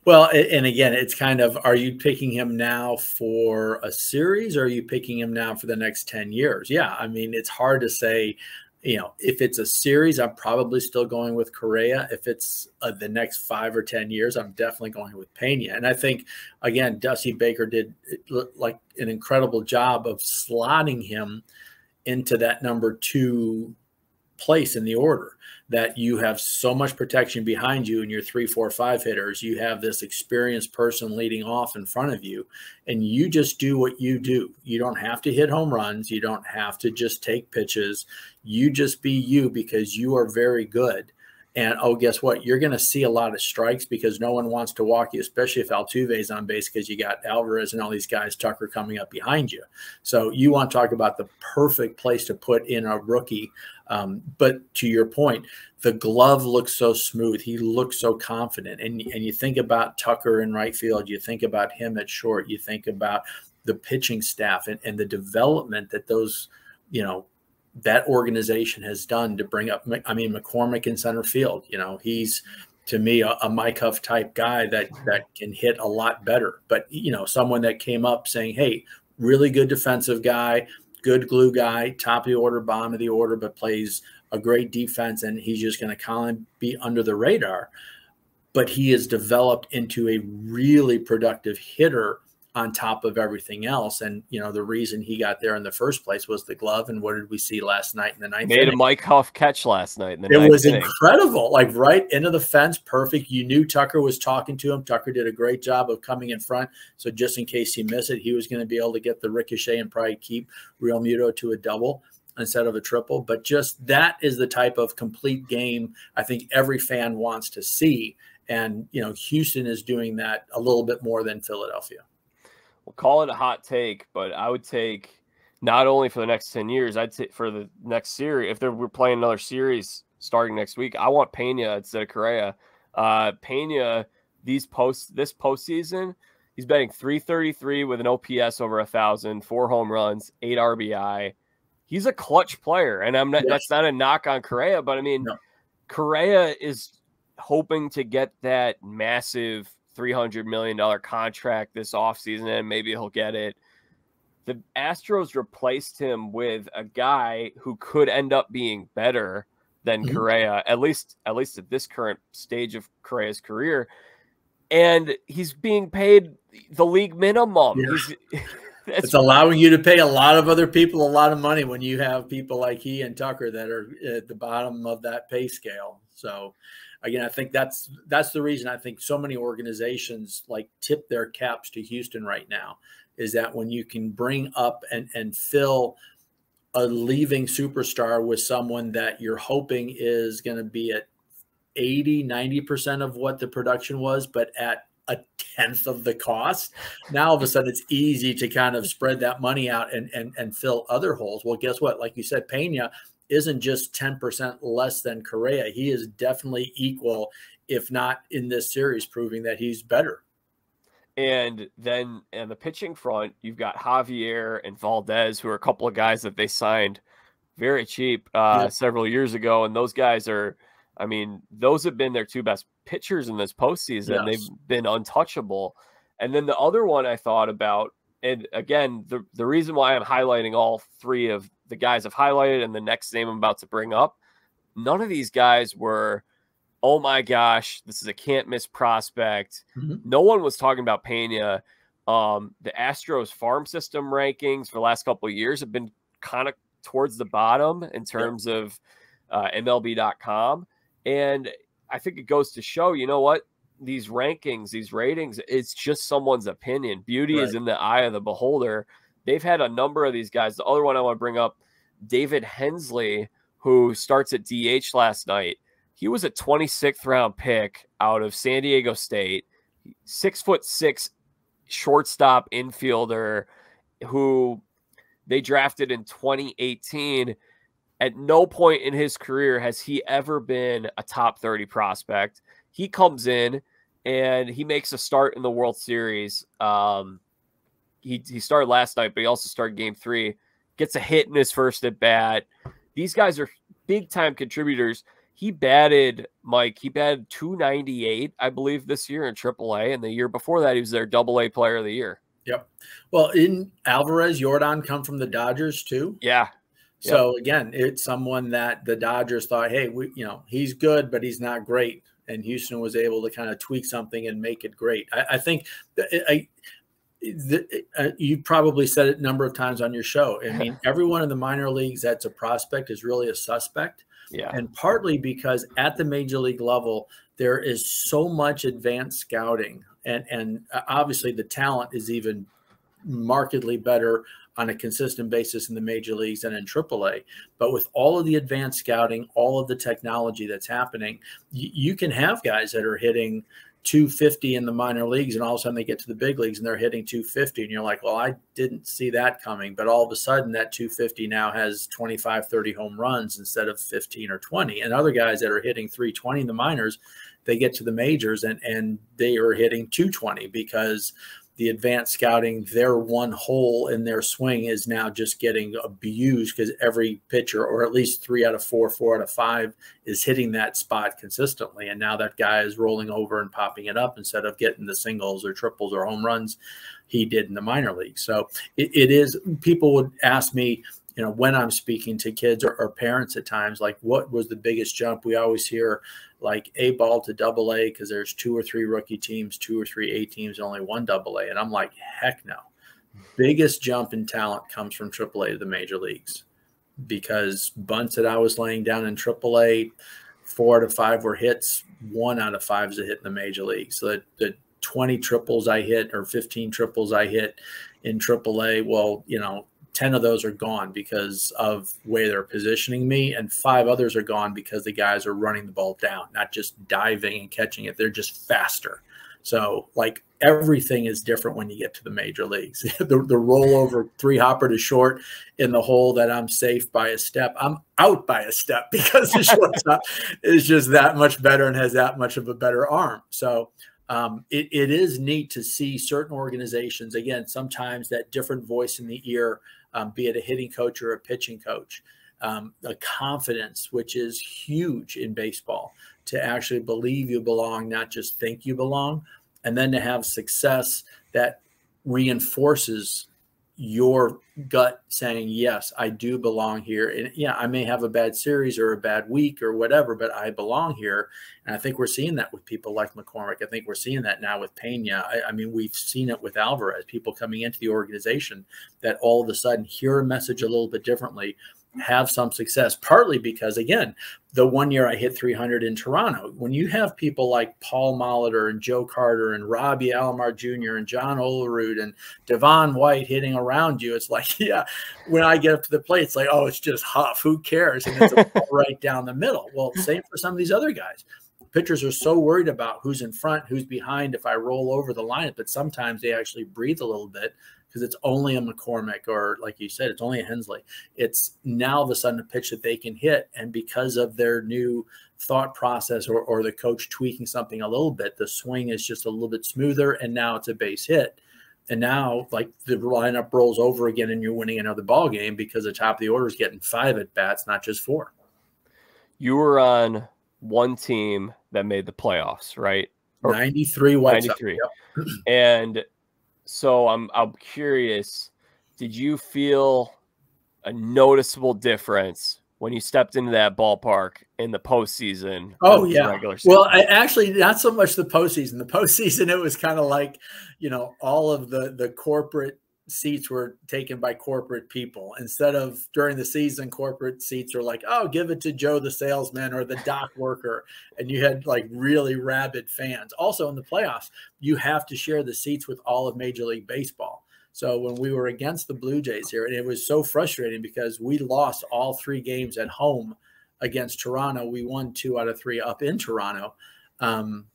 Well, and again, it's kind of are you picking him now for a series or are you picking him now for the next 10 years? Yeah. I mean, it's hard to say you know, if it's a series, I'm probably still going with Correa. If it's uh, the next five or 10 years, I'm definitely going with Pena. And I think, again, Dusty Baker did like an incredible job of slotting him into that number two place in the order that you have so much protection behind you and your three, four, five hitters. You have this experienced person leading off in front of you, and you just do what you do. You don't have to hit home runs. You don't have to just take pitches. You just be you because you are very good. And oh, guess what? You're going to see a lot of strikes because no one wants to walk you, especially if Altuve is on base because you got Alvarez and all these guys, Tucker coming up behind you. So you want to talk about the perfect place to put in a rookie. Um, but to your point, the glove looks so smooth. He looks so confident. And, and you think about Tucker in right field, you think about him at short, you think about the pitching staff and, and the development that those, you know, that organization has done to bring up. I mean, McCormick in center field. You know, he's to me a, a Mike Huff type guy that that can hit a lot better. But you know, someone that came up saying, "Hey, really good defensive guy, good glue guy, top of the order, bottom of the order, but plays a great defense, and he's just going to kind of be under the radar. But he has developed into a really productive hitter on top of everything else. And you know, the reason he got there in the first place was the glove. And what did we see last night in the ninth? Made inning? a Mike Huff catch last night. it was inning. incredible, like right into the fence, perfect. You knew Tucker was talking to him. Tucker did a great job of coming in front. So just in case he missed it, he was going to be able to get the ricochet and probably keep Realmuto to a double instead of a triple. But just that is the type of complete game I think every fan wants to see. And you know, Houston is doing that a little bit more than Philadelphia we'll call it a hot take, but I would take not only for the next 10 years, I'd say for the next series, if they're, we're playing another series starting next week, I want Pena instead of Correa. Uh, Pena, these posts, this postseason, he's betting 333 with an OPS over a thousand, four home runs, eight RBI. He's a clutch player. And I'm not, yes. that's not a knock on Correa, but I mean, no. Correa is hoping to get that massive $300 million contract this offseason and maybe he'll get it. The Astros replaced him with a guy who could end up being better than mm-hmm. Correa, at least at least at this current stage of Correa's career. And he's being paid the league minimum. Yeah. it's allowing you to pay a lot of other people a lot of money when you have people like he and Tucker that are at the bottom of that pay scale. So again, I think that's that's the reason I think so many organizations like tip their caps to Houston right now is that when you can bring up and and fill a leaving superstar with someone that you're hoping is going to be at 80 90% of what the production was but at a tenth of the cost now all of a sudden it's easy to kind of spread that money out and and, and fill other holes. Well guess what? Like you said pena isn't just 10% less than Correa. He is definitely equal, if not in this series, proving that he's better. And then in the pitching front, you've got Javier and Valdez, who are a couple of guys that they signed very cheap uh, yeah. several years ago. And those guys are, I mean, those have been their two best pitchers in this postseason. Yes. They've been untouchable. And then the other one I thought about, and again, the, the reason why I'm highlighting all three of the guys I've highlighted and the next name I'm about to bring up, none of these guys were, oh my gosh, this is a can't miss prospect. Mm-hmm. No one was talking about Pena. Um, the Astros farm system rankings for the last couple of years have been kind of towards the bottom in terms yep. of uh, MLB.com. And I think it goes to show, you know what? These rankings, these ratings, it's just someone's opinion. Beauty right. is in the eye of the beholder they've had a number of these guys. The other one I want to bring up, David Hensley, who starts at DH last night. He was a 26th round pick out of San Diego State, six foot six shortstop infielder who they drafted in 2018. At no point in his career has he ever been a top 30 prospect. He comes in and he makes a start in the World Series. Um, he he started last night, but he also started game three. Gets a hit in his first at bat. These guys are big time contributors. He batted Mike. He batted 298, I believe, this year in AAA, and the year before that, he was their Double A Player of the Year. Yep. Well, in Alvarez, Yordan come from the Dodgers too. Yeah. So yep. again, it's someone that the Dodgers thought, hey, we, you know, he's good, but he's not great, and Houston was able to kind of tweak something and make it great. I, I think I, the, uh, you probably said it a number of times on your show. I mean, everyone in the minor leagues that's a prospect is really a suspect. Yeah. And partly because at the major league level, there is so much advanced scouting, and and uh, obviously the talent is even markedly better on a consistent basis in the major leagues and in AAA. But with all of the advanced scouting, all of the technology that's happening, you can have guys that are hitting 250 in the minor leagues and all of a sudden they get to the big leagues and they're hitting 250 and you're like well i didn't see that coming but all of a sudden that 250 now has 25 30 home runs instead of 15 or 20 and other guys that are hitting 320 in the minors they get to the majors and and they are hitting 220 because the advanced scouting, their one hole in their swing is now just getting abused because every pitcher, or at least three out of four, four out of five, is hitting that spot consistently. And now that guy is rolling over and popping it up instead of getting the singles or triples or home runs he did in the minor league. So it, it is, people would ask me, you know, when I'm speaking to kids or, or parents at times, like what was the biggest jump? We always hear like A ball to double A because there's two or three rookie teams, two or three A teams, only one double A. And I'm like, heck no. Biggest jump in talent comes from triple A to the major leagues because bunts that I was laying down in triple A, four out of five were hits, one out of five is a hit in the major league. So the, the 20 triples I hit or 15 triples I hit in triple A, well, you know, 10 of those are gone because of where they're positioning me and five others are gone because the guys are running the ball down not just diving and catching it. They're just faster. So like everything is different when you get to the major leagues. The, the rollover three hopper to short in the hole that i'm safe by a step. I'm out by a step because the shortstop is just that much better and has that much of a better arm. So um, it, it is neat to see certain organizations again sometimes that different voice in the ear um, be it a hitting coach or a pitching coach. Um, the confidence, which is huge in baseball, to actually believe you belong, not just think you belong, and then to have success that reinforces your gut saying, Yes, I do belong here. And yeah, I may have a bad series or a bad week or whatever, but I belong here. And I think we're seeing that with people like McCormick. I think we're seeing that now with Pena. I, I mean, we've seen it with Alvarez, people coming into the organization that all of a sudden hear a message a little bit differently have some success, partly because, again, the one year I hit 300 in Toronto, when you have people like Paul Molitor and Joe Carter and Robbie Alomar Jr. and John Olerud and Devon White hitting around you, it's like, yeah, when I get up to the plate, it's like, oh, it's just Huff. Who cares? And it's right down the middle. Well, same for some of these other guys. Pitchers are so worried about who's in front, who's behind, if I roll over the lineup, but sometimes they actually breathe a little bit because it's only a McCormick or like you said, it's only a Hensley. It's now all of a sudden a pitch that they can hit. And because of their new thought process or, or the coach tweaking something a little bit, the swing is just a little bit smoother. And now it's a base hit. And now like the lineup rolls over again and you're winning another ball game because the top of the order is getting five at bats, not just four. You were on one team that made the playoffs, right? Or 93 White 93. Yep. and so I'm I'm curious, did you feel a noticeable difference when you stepped into that ballpark in the postseason? Oh yeah. Regular season? Well, I actually not so much the postseason. The postseason it was kind of like, you know, all of the the corporate seats were taken by corporate people. Instead of during the season corporate seats are like oh give it to joe the salesman or the dock worker and you had like really rabid fans. Also in the playoffs you have to share the seats with all of major league baseball. So when we were against the blue jays here and it was so frustrating because we lost all three games at home against toronto. We won two out of three up in toronto. Um,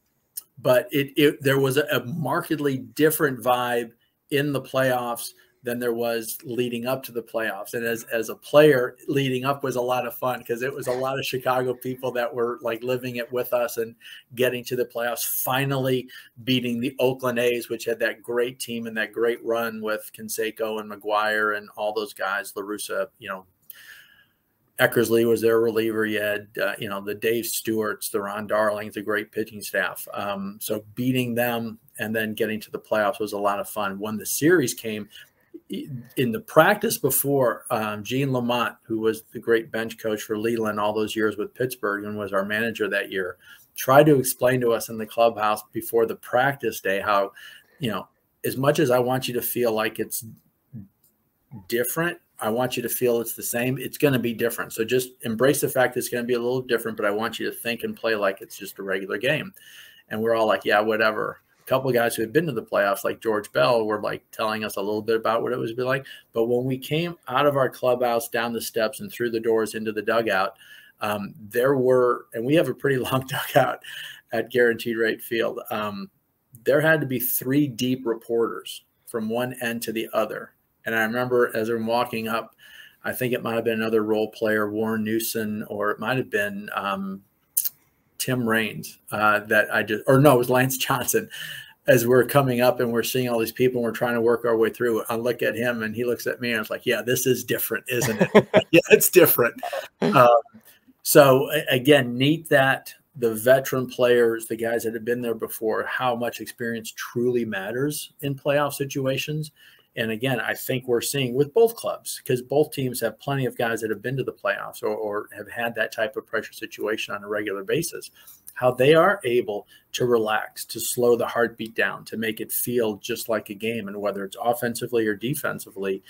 but it, it there was a, a markedly different vibe in the playoffs than there was leading up to the playoffs. And as as a player, leading up was a lot of fun because it was a lot of Chicago people that were like living it with us and getting to the playoffs, finally beating the Oakland A's, which had that great team and that great run with Canseco and McGwire and all those guys, La Russa, you know, Eckersley was their reliever. You had, uh, you know, the Dave Stewarts, the Ron Darlings, a great pitching staff. Um, so beating them and then getting to the playoffs was a lot of fun. When the series came, in the practice before, um, Gene Lamont, who was the great bench coach for Leyland all those years with Pittsburgh and was our manager that year, tried to explain to us in the clubhouse before the practice day how, you know, as much as I want you to feel like it's different, I want you to feel it's the same. It's going to be different. So just embrace the fact it's going to be a little different, but I want you to think and play like it's just a regular game. And we're all like, yeah, whatever couple of guys who had been to the playoffs, like George Bell, were like telling us a little bit about what it was like. But when we came out of our clubhouse, down the steps, and through the doors into the dugout, um, there were, and we have a pretty long dugout at Guaranteed Rate Field. Um, there had to be three deep reporters from one end to the other. And I remember as I'm walking up, I think it might have been another role player, Warren Newson, or it might have been um, Tim Raines uh, that I just, or no, it was Lance Johnson as we're coming up and we're seeing all these people and we're trying to work our way through, I look at him and he looks at me and it's like, yeah, this is different, isn't it? yeah, it's different. Um, so again, neat that the veteran players, the guys that have been there before, how much experience truly matters in playoff situations. And again, I think we're seeing with both clubs because both teams have plenty of guys that have been to the playoffs or, or have had that type of pressure situation on a regular basis how they are able to relax, to slow the heartbeat down, to make it feel just like a game. And whether it's offensively or defensively,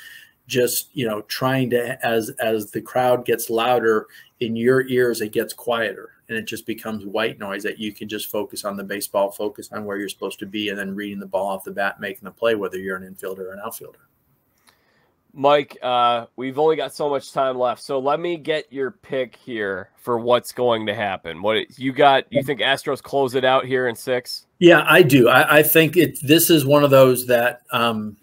just you know trying to as as the crowd gets louder in your ears it gets quieter and it just becomes white noise that you can just focus on the baseball focus on where you're supposed to be and then reading the ball off the bat making the play whether you're an infielder or an outfielder Mike, uh, we've only got so much time left, so let me get your pick here for what's going to happen. What you got? You think Astros close it out here in six? Yeah, I do. I, I think it. This is one of those that um,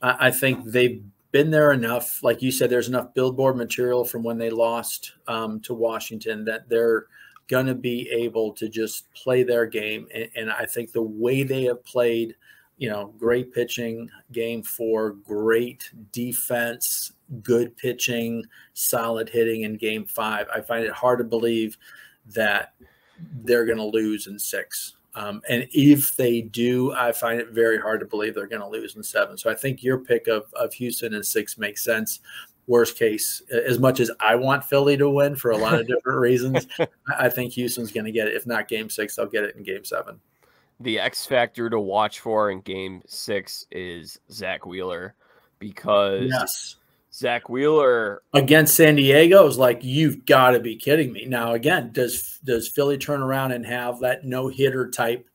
I, I, think they've been there enough. Like you said, there's enough billboard material from when they lost um, to Washington that they're going to be able to just play their game. And, and I think the way they have played you know, great pitching game four, great defense, good pitching, solid hitting in game five. I find it hard to believe that they're going to lose in six. Um, and if they do, I find it very hard to believe they're going to lose in seven. So I think your pick of, of Houston in six makes sense. Worst case, as much as I want Philly to win for a lot of different reasons, I think Houston's going to get it. If not game six, they'll get it in game seven the X factor to watch for in game six is Zack Wheeler because yes. Zack Wheeler against San Diego is like you've got to be kidding me. Now again, does does Philly turn around and have that no hitter type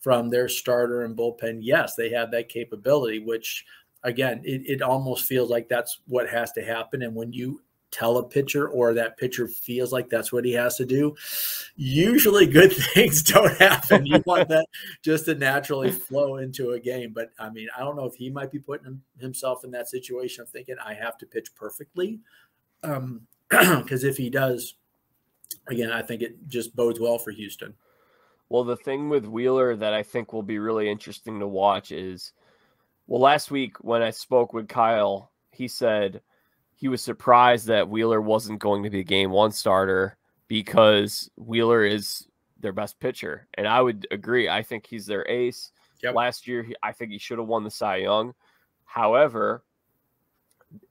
from their starter and bullpen? Yes, they have that capability, which again, it, it almost feels like that's what has to happen. And when you tell a pitcher or that pitcher feels like that's what he has to do, usually good things don't happen. You want that just to naturally flow into a game. But I mean, I don't know if he might be putting himself in that situation of thinking I have to pitch perfectly. Um, because if he does, again, I think it just bodes well for Houston. Well, the thing with Wheeler that I think will be really interesting to watch is well, last week when I spoke with Kyle, he said he was surprised that Wheeler wasn't going to be a game one starter because Wheeler is their best pitcher. And I would agree. I think he's their ace. Yep. Last year, I think he should have won the Cy Young. However,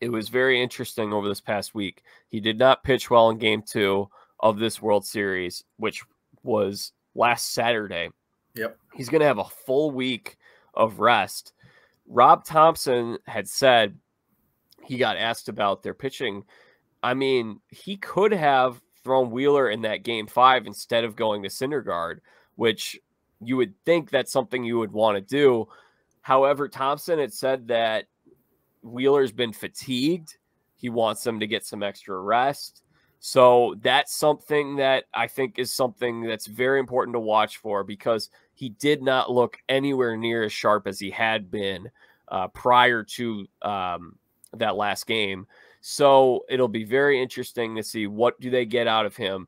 it was very interesting over this past week. He did not pitch well in game two of this World Series, which was last Saturday. Yep. He's going to have a full week of rest. Rob Thomson had said he got asked about their pitching. I mean, he could have thrown Wheeler in that game five instead of going to Syndergaard, which you would think that's something you would want to do. However, Thomson had said that Wheeler's been fatigued. He wants them to get some extra rest. So that's something that I think is something that's very important to watch for because he did not look anywhere near as sharp as he had been uh, prior to um, that last game. So it'll be very interesting to see what do they get out of him.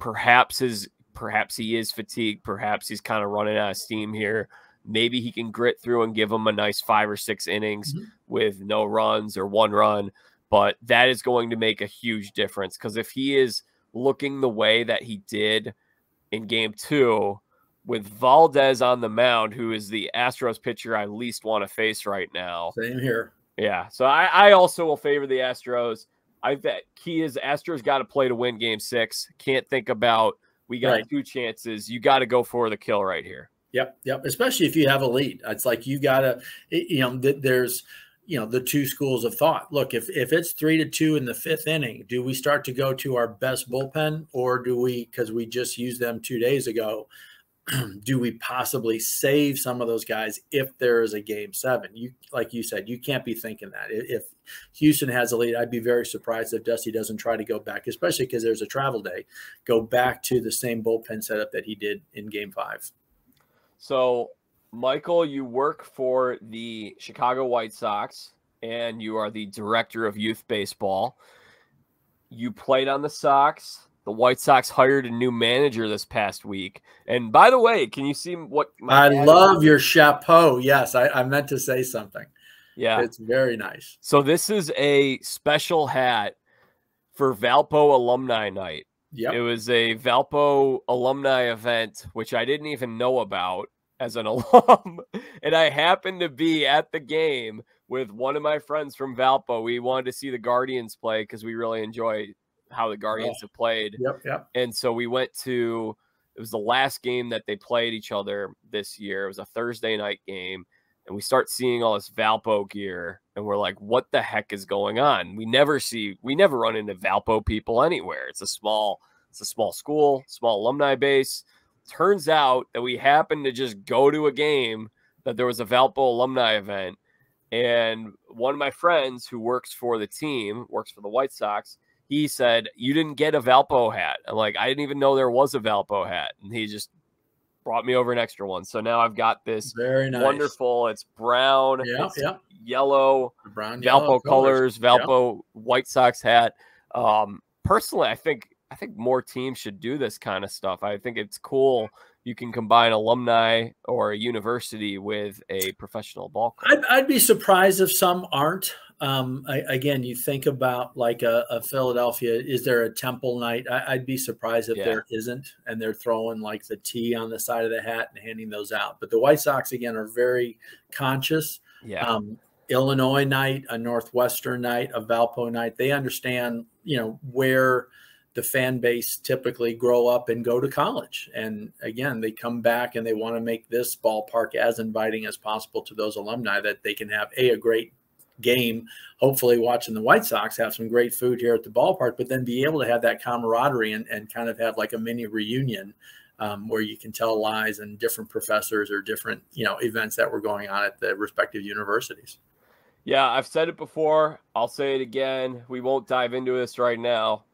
Perhaps his perhaps he is fatigued, perhaps he's kind of running out of steam here. Maybe he can grit through and give them a nice five or six innings mm-hmm. with no runs or one run. But that is going to make a huge difference because if he is looking the way that he did in game two, with Valdez on the mound, who is the Astros pitcher I least want to face right now. Same here. Yeah. So I, I also will favor the Astros. I bet key is Astros got to play to win game six. Can't think about we got right. two chances. You got to go for the kill right here. Yep. Yep. Especially if you have a lead. It's like you got to, you know, there's, you know, the two schools of thought. Look, if, if it's three to two in the fifth inning, do we start to go to our best bullpen or do we, because we just used them two days ago, do we possibly save some of those guys if there is a game seven? You like you said, you can't be thinking that. If Houston has a lead, I'd be very surprised if Dusty doesn't try to go back, especially because there's a travel day, go back to the same bullpen setup that he did in game five. So, Michael, you work for the Chicago White Sox and you are the director of youth baseball. You played on the Sox the White Sox hired a new manager this past week. And by the way, can you see what I love your chapeau? Yes, I, I meant to say something. Yeah, it's very nice. So this is a special hat for Valpo Alumni Night. Yeah, it was a Valpo alumni event, which I didn't even know about as an alum, and I happened to be at the game with one of my friends from Valpo. We wanted to see the Guardians play because we really enjoy how the Guardians have played. Yep, yep. And so we went to it was the last game that they played each other this year. It was a Thursday night game. And we start seeing all this Valpo gear, and we're like, what the heck is going on? We never see, we never run into Valpo people anywhere. It's a small, it's a small school, small alumni base. Turns out that we happened to just go to a game that there was a Valpo alumni event. And one of my friends who works for the team, works for the White Sox, he said, You didn't get a Valpo hat. I'm like, I didn't even know there was a Valpo hat. And he just brought me over an extra one. So now I've got this very nice. wonderful. It's brown, yeah, it's yeah. yellow, brown, Valpo yellow colors, Valpo White Sox hat. Um, personally, I think I think more teams should do this kind of stuff. I think it's cool. You can combine alumni or a university with a professional ball club. I'd, I'd be surprised if some aren't. Um, I, again, you think about like a, a, Philadelphia. Is there a Temple night? I, would be surprised if yeah. there isn't, and they're throwing like the T on the side of the hat and handing those out. But the White Sox again are very conscious. Yeah. Um, Illinois night, a Northwestern night, a Valpo night. They understand, you know, where the fan base typically grow up and go to college. And again, they come back and they want to make this ballpark as inviting as possible to those alumni that they can have a, a great game, hopefully watching the White Sox have some great food here at the ballpark, but then be able to have that camaraderie and, and kind of have like a mini reunion um, where you can tell lies and different professors or different, you know, events that were going on at the respective universities. Yeah, I've said it before. I'll say it again. We won't dive into this right now.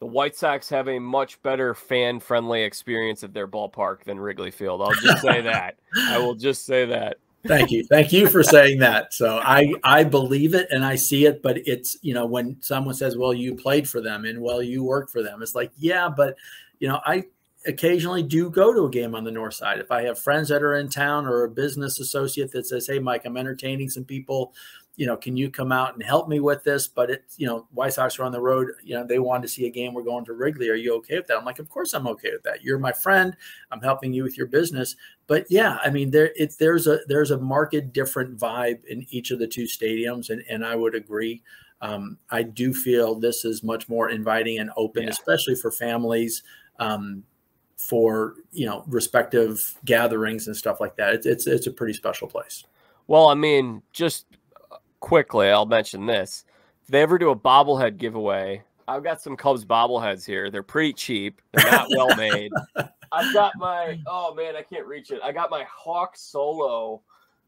The White Sox have a much better fan friendly experience at their ballpark than Wrigley Field. I'll just say that. I will just say that. Thank you. Thank you for saying that. So I I believe it and I see it, but it's you know when someone says, "Well, you played for them and well, you work for them," it's like, yeah, but you know I occasionally do go to a game on the north side. If I have friends that are in town or a business associate that says, "Hey, Mike, I'm entertaining some people you know, can you come out and help me with this? But it's, you know, White Sox are on the road. You know, they wanted to see a game. We're going to Wrigley. Are you okay with that? I'm like, of course I'm okay with that. You're my friend. I'm helping you with your business. But yeah, I mean, there it's there's a there's a market different vibe in each of the two stadiums, and and I would agree. Um, I do feel this is much more inviting and open, yeah. especially for families. Um, for you know respective gatherings and stuff like that it's, it's it's a pretty special place well i mean just quickly, I'll mention this. If they ever do a bobblehead giveaway, I've got some Cubs bobbleheads here. They're pretty cheap. They're not well made. I've got my oh man, I can't reach it. I got my Hawk Solo.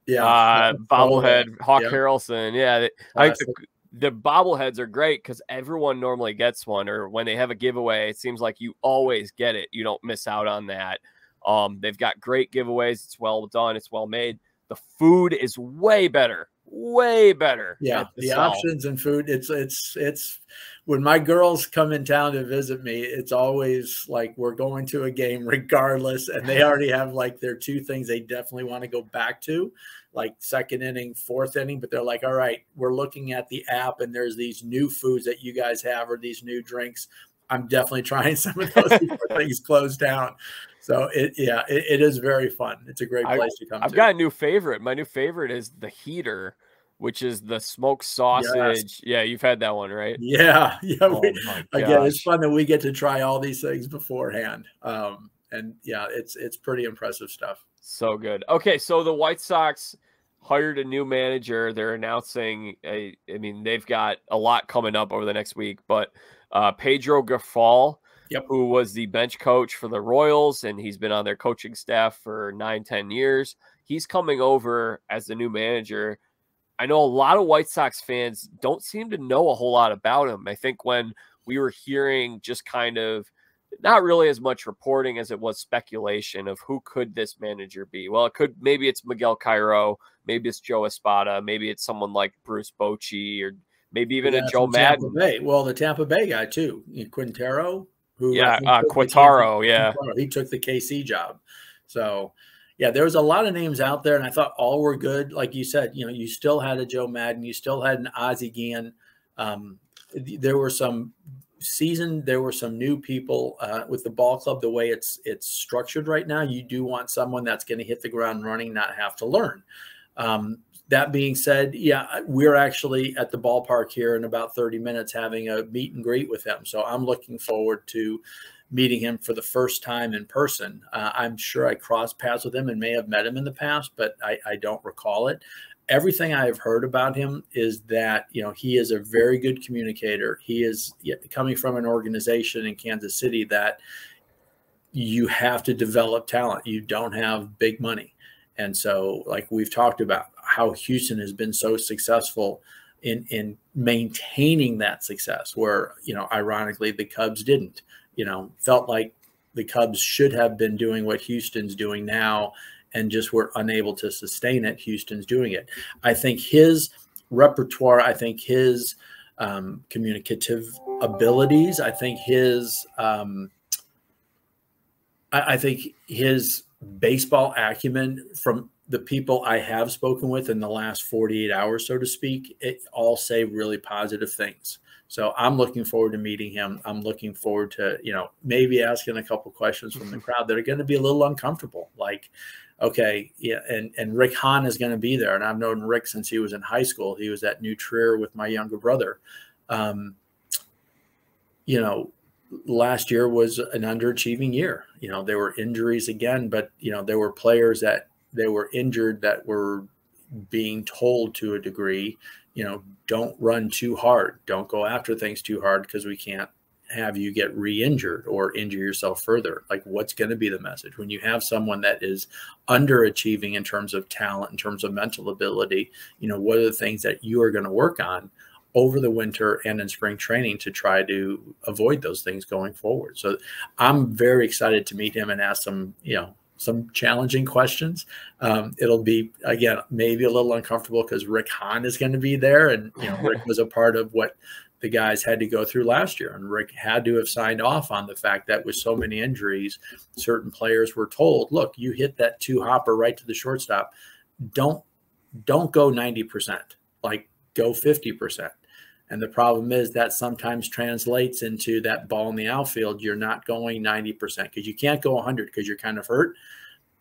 Yeah, uh, bobblehead Hawk yep. Harrelson. Yeah, I think the, the bobbleheads are great because everyone normally gets one, or when they have a giveaway, it seems like you always get it. You don't miss out on that. Um, they've got great giveaways. It's well done. It's well made. The food is way better way better. Yeah, the, the options and food. It's it's it's when my girls come in town to visit me, it's always like we're going to a game regardless, and they already have like their two things they definitely want to go back to, like second inning, fourth inning. But they're like, all right, we're looking at the app, and there's these new foods that you guys have, or these new drinks. I'm definitely trying some of those before things close down. So it yeah, it, it is very fun. It's a great place I, to come. I've to. got a new favorite. My new favorite is the heater, which is the smoked sausage. Yes. Yeah, you've had that one, right? Yeah, yeah. Oh we, again, it's fun that we get to try all these things beforehand. Um, and yeah, it's it's pretty impressive stuff. So good. Okay, so the White Sox hired a new manager. They're announcing a. I mean, they've got a lot coming up over the next week, but uh, Pedro Grifol yep. who was the bench coach for the Royals, and he's been on their coaching staff for nine, ten years. He's coming over as the new manager. I know a lot of White Sox fans don't seem to know a whole lot about him. I think when we were hearing just kind of not really as much reporting as it was speculation of who could this manager be. Well, it could maybe it's Miguel Cairo, maybe it's Joe Espada, maybe it's someone like Bruce Bochy or maybe even yeah, a Joe Maddon. Well, the Tampa Bay guy too, Quintero. Who yeah, uh, Quatraro, yeah, he took the KC job. So yeah, there was a lot of names out there, and I thought all were good. Like you said, you know, you still had a Joe Maddon, you still had an Ozzie Guillen. Um, there were some seasoned. There were some new people uh, with the ball club. The way it's it's structured right now, you do want someone that's going to hit the ground running, not have to learn. Um, that being said, yeah, we're actually at the ballpark here in about 30 minutes having a meet and greet with him. So I'm looking forward to meeting him for the first time in person. Uh, I'm sure I crossed paths with him and may have met him in the past, but I, I don't recall it. Everything I have heard about him is that you know he is a very good communicator. He is coming from an organization in Kansas City that you have to develop talent. You don't have big money, and so like we've talked about how Houston has been so successful in in maintaining that success where you know ironically the Cubs didn't you know, felt like the Cubs should have been doing what Houston's doing now and just were unable to sustain it. Houston's doing it. I think his repertoire, I think his um, communicative abilities, I think his, um, I, I think his baseball acumen from the people I have spoken with in the last 48 hours, so to speak, it all say really positive things. So I'm looking forward to meeting him. I'm looking forward to, you know, maybe asking a couple questions from the crowd that are going to be a little uncomfortable. Like, okay, yeah, and and Rick Hahn is going to be there, and I've known Rick since he was in high school. He was at New Trier with my younger brother. Um, you know, last year was an underachieving year. You know, there were injuries again, but you know, there were players that they were injured that were being told to a degree you know, don't run too hard. Don't go after things too hard because we can't have you get re-injured or injure yourself further. Like what's going to be the message when you have someone that is underachieving in terms of talent, in terms of mental ability, you know, what are the things that you are going to work on over the winter and in spring training to try to avoid those things going forward. So I'm very excited to meet him and ask him you know, some challenging questions. Um, it'll be again maybe a little uncomfortable because Rick Hahn is going to be there, and you know Rick was a part of what the guys had to go through last year, and Rick had to have signed off on the fact that with so many injuries, certain players were told, "Look, you hit that two hopper right to the shortstop. Don't don't go ninety percent. Like go fifty percent." And the problem is that sometimes translates into that ball in the outfield. You're not going 90% because you can't go 100 because you're kind of hurt,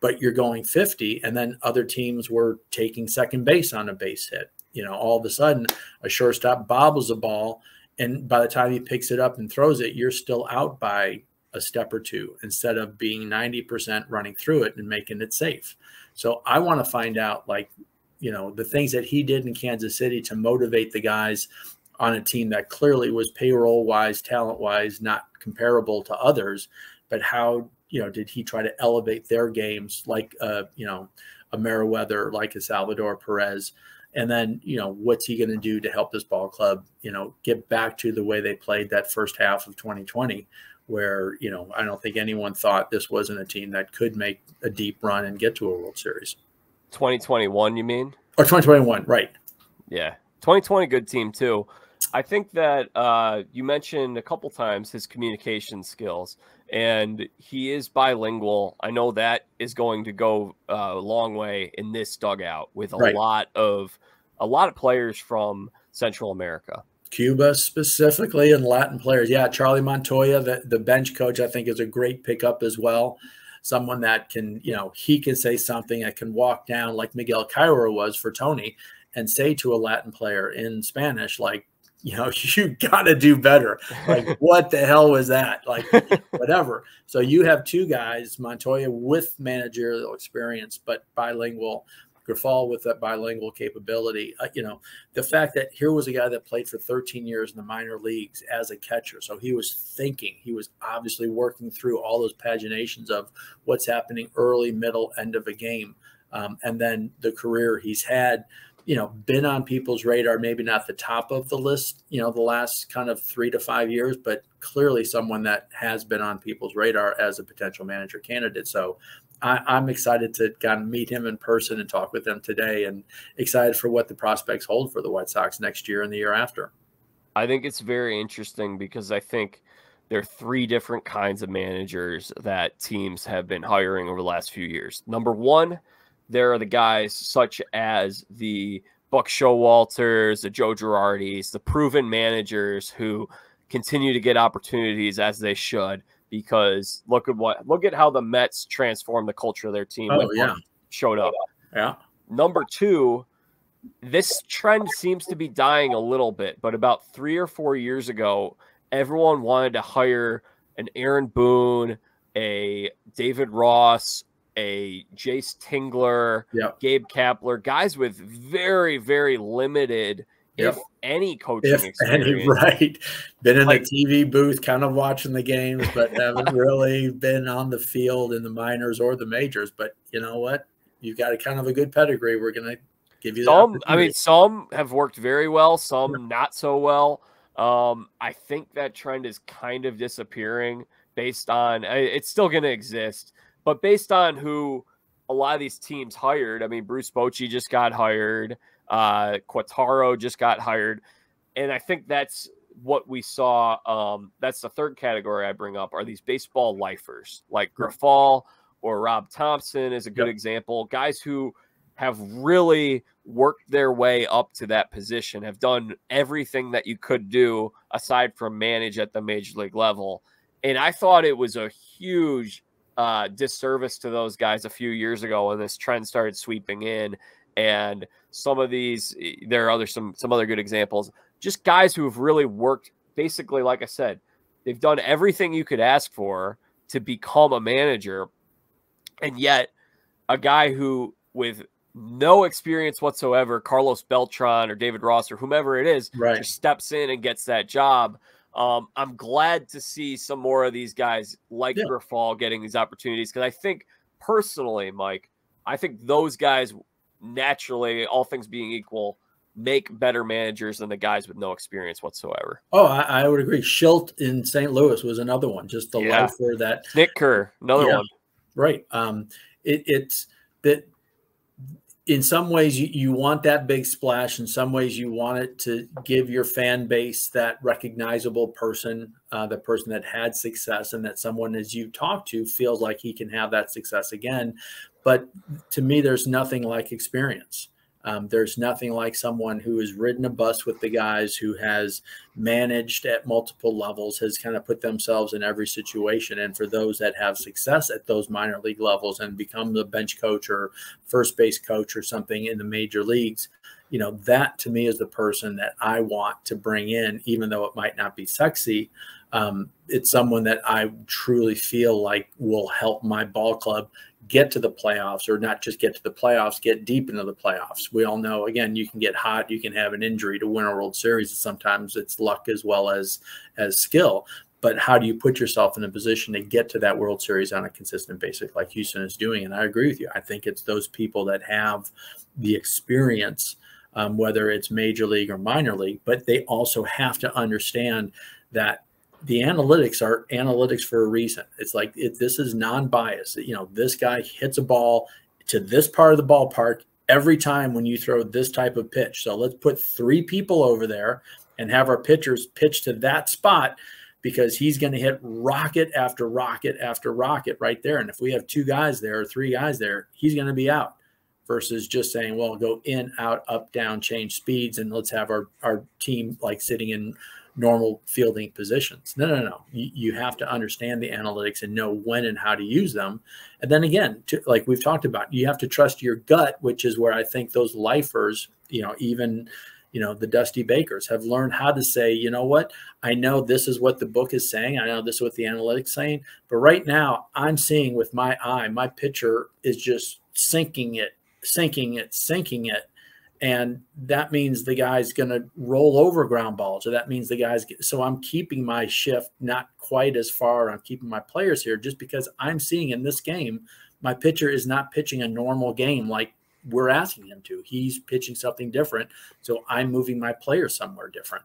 but you're going 50. And then other teams were taking second base on a base hit. You know, all of a sudden, a shortstop bobbles a ball. And by the time he picks it up and throws it, you're still out by a step or two instead of being 90% running through it and making it safe. So I want to find out, like, you know, the things that he did in Kansas City to motivate the guys on a team that clearly was payroll wise, talent wise, not comparable to others. But how you know did he try to elevate their games like uh, you know a Merryweather, like a Salvador Perez? And then, you know, what's he going to do to help this ball club, you know, get back to the way they played that first half of 2020, where, you know, I don't think anyone thought this wasn't a team that could make a deep run and get to a World Series. 2021, you mean? Or 2021, right. Yeah. 2020, good team too. I think that uh, you mentioned a couple times his communication skills, and he is bilingual. I know that is going to go uh, a long way in this dugout with a right. lot of a lot of players from Central America. Cuba specifically and Latin players. Yeah, Charlie Montoyo, the, the bench coach, I think is a great pickup as well. Someone that can, you know, he can say something that can walk down like Miguel Cairo was for Tony and say to a Latin player in Spanish, like, you know, you got to do better. Like, what the hell was that? Like, whatever. So you have two guys, Montoyo with managerial experience, but bilingual. Grifol with that bilingual capability. Uh, you know, the fact that here was a guy that played for 13 years in the minor leagues as a catcher. So he was thinking, he was obviously working through all those paginations of what's happening early, middle, end of a game. Um, and then the career he's had you know, been on people's radar, maybe not the top of the list, you know, the last kind of three to five years, but clearly someone that has been on people's radar as a potential manager candidate. So I, am excited to kind of meet him in person and talk with him today and excited for what the prospects hold for the White Sox next year and the year after. I think it's very interesting because I think there are three different kinds of managers that teams have been hiring over the last few years. Number one, there are the guys such as the Buck Showalters, the Joe Girardis, the proven managers who continue to get opportunities as they should. Because look at what look at how the Mets transformed the culture of their team. Oh, yeah. showed up. Yeah. Number two, this trend seems to be dying a little bit, but about three or four years ago, everyone wanted to hire an Aaron Boone, a David Ross, a Jayce Tingler, yep. Gabe Kapler, guys with very, very limited, yep. if any, coaching if experience. Any, right. Been in like, the TV booth, kind of watching the games, but haven't really been on the field in the minors or the majors. But you know what? You've got a kind of a good pedigree. We're going to give you some. I mean, some have worked very well, some not so well. Um, I think that trend is kind of disappearing based on it's still going to exist, but based on who a lot of these teams hired. I mean, Bruce Bochy just got hired. Uh, Quatraro just got hired, and I think that's what we saw. Um, that's the third category I bring up are these baseball lifers like Grifol or Rob Thomson is a good yep. example. Guys who have really worked their way up to that position, have done everything that you could do aside from manage at the major league level. And I thought it was a huge uh, disservice to those guys a few years ago when this trend started sweeping in. And some of these, there are other some some other good examples. Just guys who have really worked, basically, like I said, they've done everything you could ask for to become a manager, and yet a guy who with no experience whatsoever, Carlos Beltran or David Ross or whomever it is, right. just steps in and gets that job. Um, I'm glad to see some more of these guys like yeah. Getting these opportunities because I think personally, Mike, I think those guys naturally, all things being equal, make better managers than the guys with no experience whatsoever. Oh, I, I would agree. Shildt in St. Louis was another one, just the yeah. lifer that Nick Kerr, another yeah, one. Right. Um, it, it's that in some ways you, you want that big splash. In some ways you want it to give your fan base that recognizable person uh, the person that had success and that someone as you talk to feels like he can have that success again. But to me there's nothing like experience um, there's nothing like someone who has ridden a bus with the guys, who has managed at multiple levels, has kind of put themselves in every situation. And for those that have success at those minor league levels and become the bench coach or first base coach or something in the major leagues, you know, that to me is the person that I want to bring in, even though it might not be sexy. Um, it's someone that I truly feel like will help my ball club get to the playoffs or not just get to the playoffs, get deep into the playoffs. We all know, again, you can get hot, you can have an injury to win a World Series. Sometimes it's luck as well as as skill. But how do you put yourself in a position to get to that World Series on a consistent basis, like Houston is doing? And I agree with you. I think it's those people that have the experience, um, whether it's major league or minor league, but they also have to understand that the analytics are analytics for a reason. It's like it, this is non-biased. You know, this guy hits a ball to this part of the ballpark every time when you throw this type of pitch. So let's put three people over there and have our pitchers pitch to that spot because he's going to hit rocket after rocket after rocket right there. And if we have two guys there or three guys there, he's going to be out versus just saying, well, go in, out, up, down, change speeds, and let's have our, our team like sitting in normal fielding positions. No, no, no. You, you, have to understand the analytics and know when and how to use them. And then again, to, like we've talked about, you have to trust your gut, which is where I think those lifers, you know, even you know the Dusty Bakers have learned how to say, you know what, I know this is what the book is saying. I know this is what the analytics saying, but right now I'm seeing with my eye, my pitcher is just sinking it, sinking it, sinking it and that means the guy's going to roll over ground balls or that means the guy's so i'm keeping my shift not quite as far. I'm keeping my players here just because i'm seeing in this game my pitcher is not pitching a normal game like we're asking him to. He's pitching something different. So i'm moving my players somewhere different.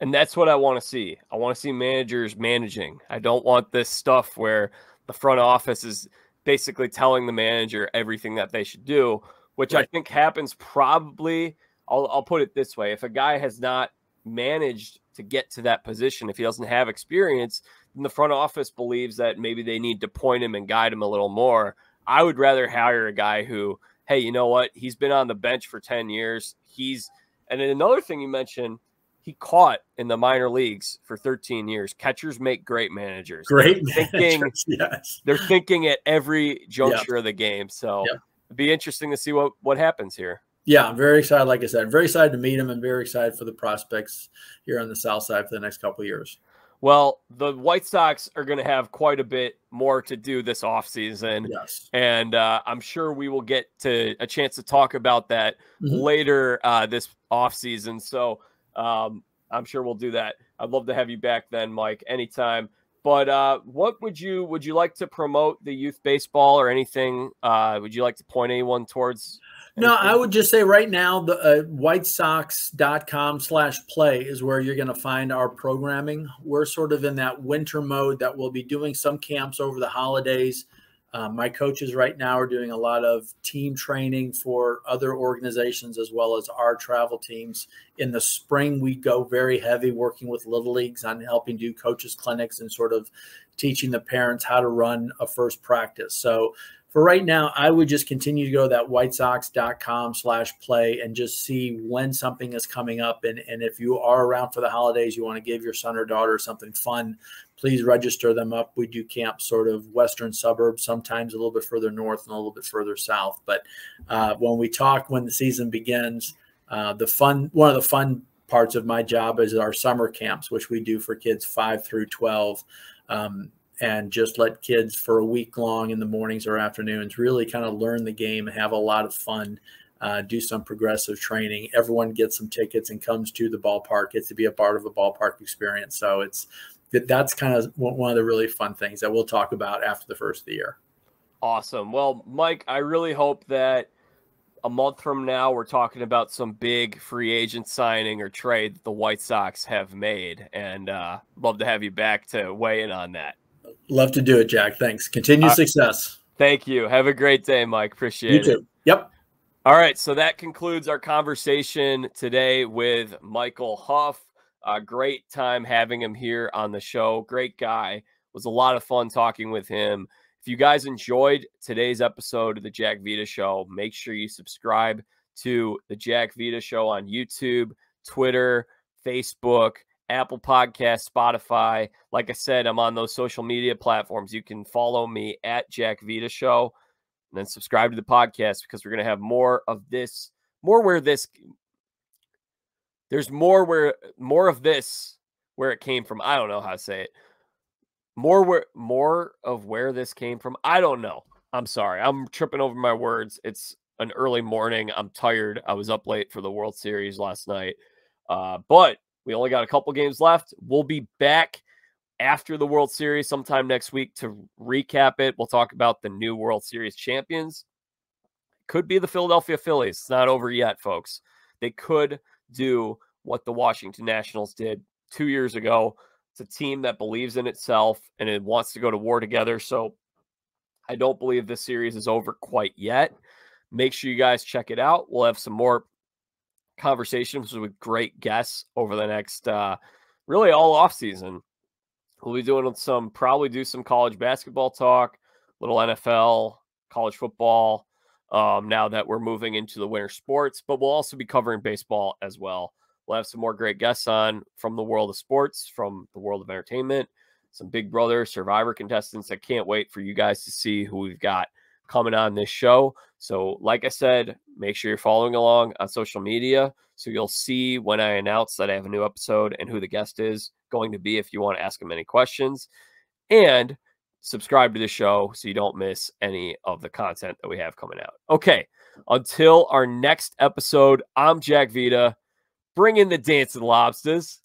And that's what i want to see. I want to see managers managing. I don't want this stuff where the front office is basically telling the manager everything that they should do which right. I think happens probably. I'll, I'll put it this way: if a guy has not managed to get to that position if he doesn't have experience then the front office believes that maybe they need to point him and guide him a little more i would rather hire a guy who hey you know what he's been on the bench for 10 years he's and then another thing you mentioned he caught in the minor leagues for 13 years. Catchers make great managers. Great they're thinking, yes. They're thinking at every juncture yep. of the game. So yep. It'd be interesting to see what what happens here. Yeah, I'm very excited. Like I said, I'm very excited to meet him and very excited for the prospects here on the South Side for the next couple years. Well, the White Sox are going to have quite a bit more to do this offseason. Yes. And uh, I'm sure we will get to a chance to talk about that mm-hmm. later uh, this offseason. So um, I'm sure we'll do that. I'd love to have you back then, Mike, anytime. But uh, what would you would you like to promote the youth baseball or anything? Uh, would you like to point anyone towards? Anything? No, I would just say right now the uh, whitesox.com slash play is where you're going to find our programming. We're sort of in that winter mode that we'll be doing some camps over the holidays. Um, my coaches right now are doing a lot of team training for other organizations as well as our travel teams. In the spring, we go very heavy working with little leagues on helping do coaches clinics and sort of teaching the parents how to run a first practice. So for right now, I would just continue to go to that whitesox.com slash play and just see when something is coming up. And, and if you are around for the holidays, you want to give your son or daughter something fun, please register them up. We do camp sort of western suburbs, sometimes a little bit further north and a little bit further south. But uh, when we talk when the season begins, uh, the fun, one of the fun parts of my job is our summer camps, which we do for kids five through 12. Um, and just let kids for a week long in the mornings or afternoons really kind of learn the game and have a lot of fun uh, do some progressive training. Everyone gets some tickets and comes to the ballpark gets to be a part of a ballpark experience. So it's that that's kind of one of the really fun things that we'll talk about after the first of the year. Awesome. Well mike i really hope that a month from now we're talking about some big free agent signing or trade that the white sox have made and uh, love to have you back to weigh in on that Love to do it, Jack. Thanks. Continue uh, success. Thank you. Have a great day, Mike. Appreciate you it. You too. Yep. All right. So that concludes our conversation today with Michael Huff. A great time having him here on the show. Great guy. It was a lot of fun talking with him. If you guys enjoyed today's episode of the Jack Vita Show, make sure you subscribe to the Jack Vita Show on YouTube, Twitter, Facebook Apple Podcast, Spotify. Like I said, I'm on those social media platforms. You can follow me at Jack Vita Show and then subscribe to the podcast because we're going to have more of this, more where this, there's more where, more of this where it came from. I don't know how to say it. More where, more of where this came from. I don't know. I'm sorry. I'm tripping over my words. It's an early morning. I'm tired. I was up late for the World Series last night. Uh, but we only got a couple games left. We'll be back after the World Series sometime next week to recap it. We'll talk about the new World Series champions. Could be the Philadelphia Phillies. It's not over yet, folks. They could do what the Washington Nationals did two years ago. It's a team that believes in itself and it wants to go to war together. So I don't believe this series is over quite yet. Make sure you guys check it out. We'll have some more conversations with great guests over the next uh really all off season. We'll be doing some probably do some college basketball talk, little NFL, college football. Um, now that we're moving into the winter sports, but we'll also be covering baseball as well. We'll have some more great guests on from the world of sports, from the world of entertainment, some Big Brother Survivor contestants. I can't wait for you guys to see who we've got coming on this show. So, like I said, make sure you're following along on social media so you'll see when I announce that I have a new episode and who the guest is going to be if you want to ask them any questions. And subscribe to the show so you don't miss any of the content that we have coming out. Okay, until our next episode, I'm Jack Vita. Bring in the dancing lobsters.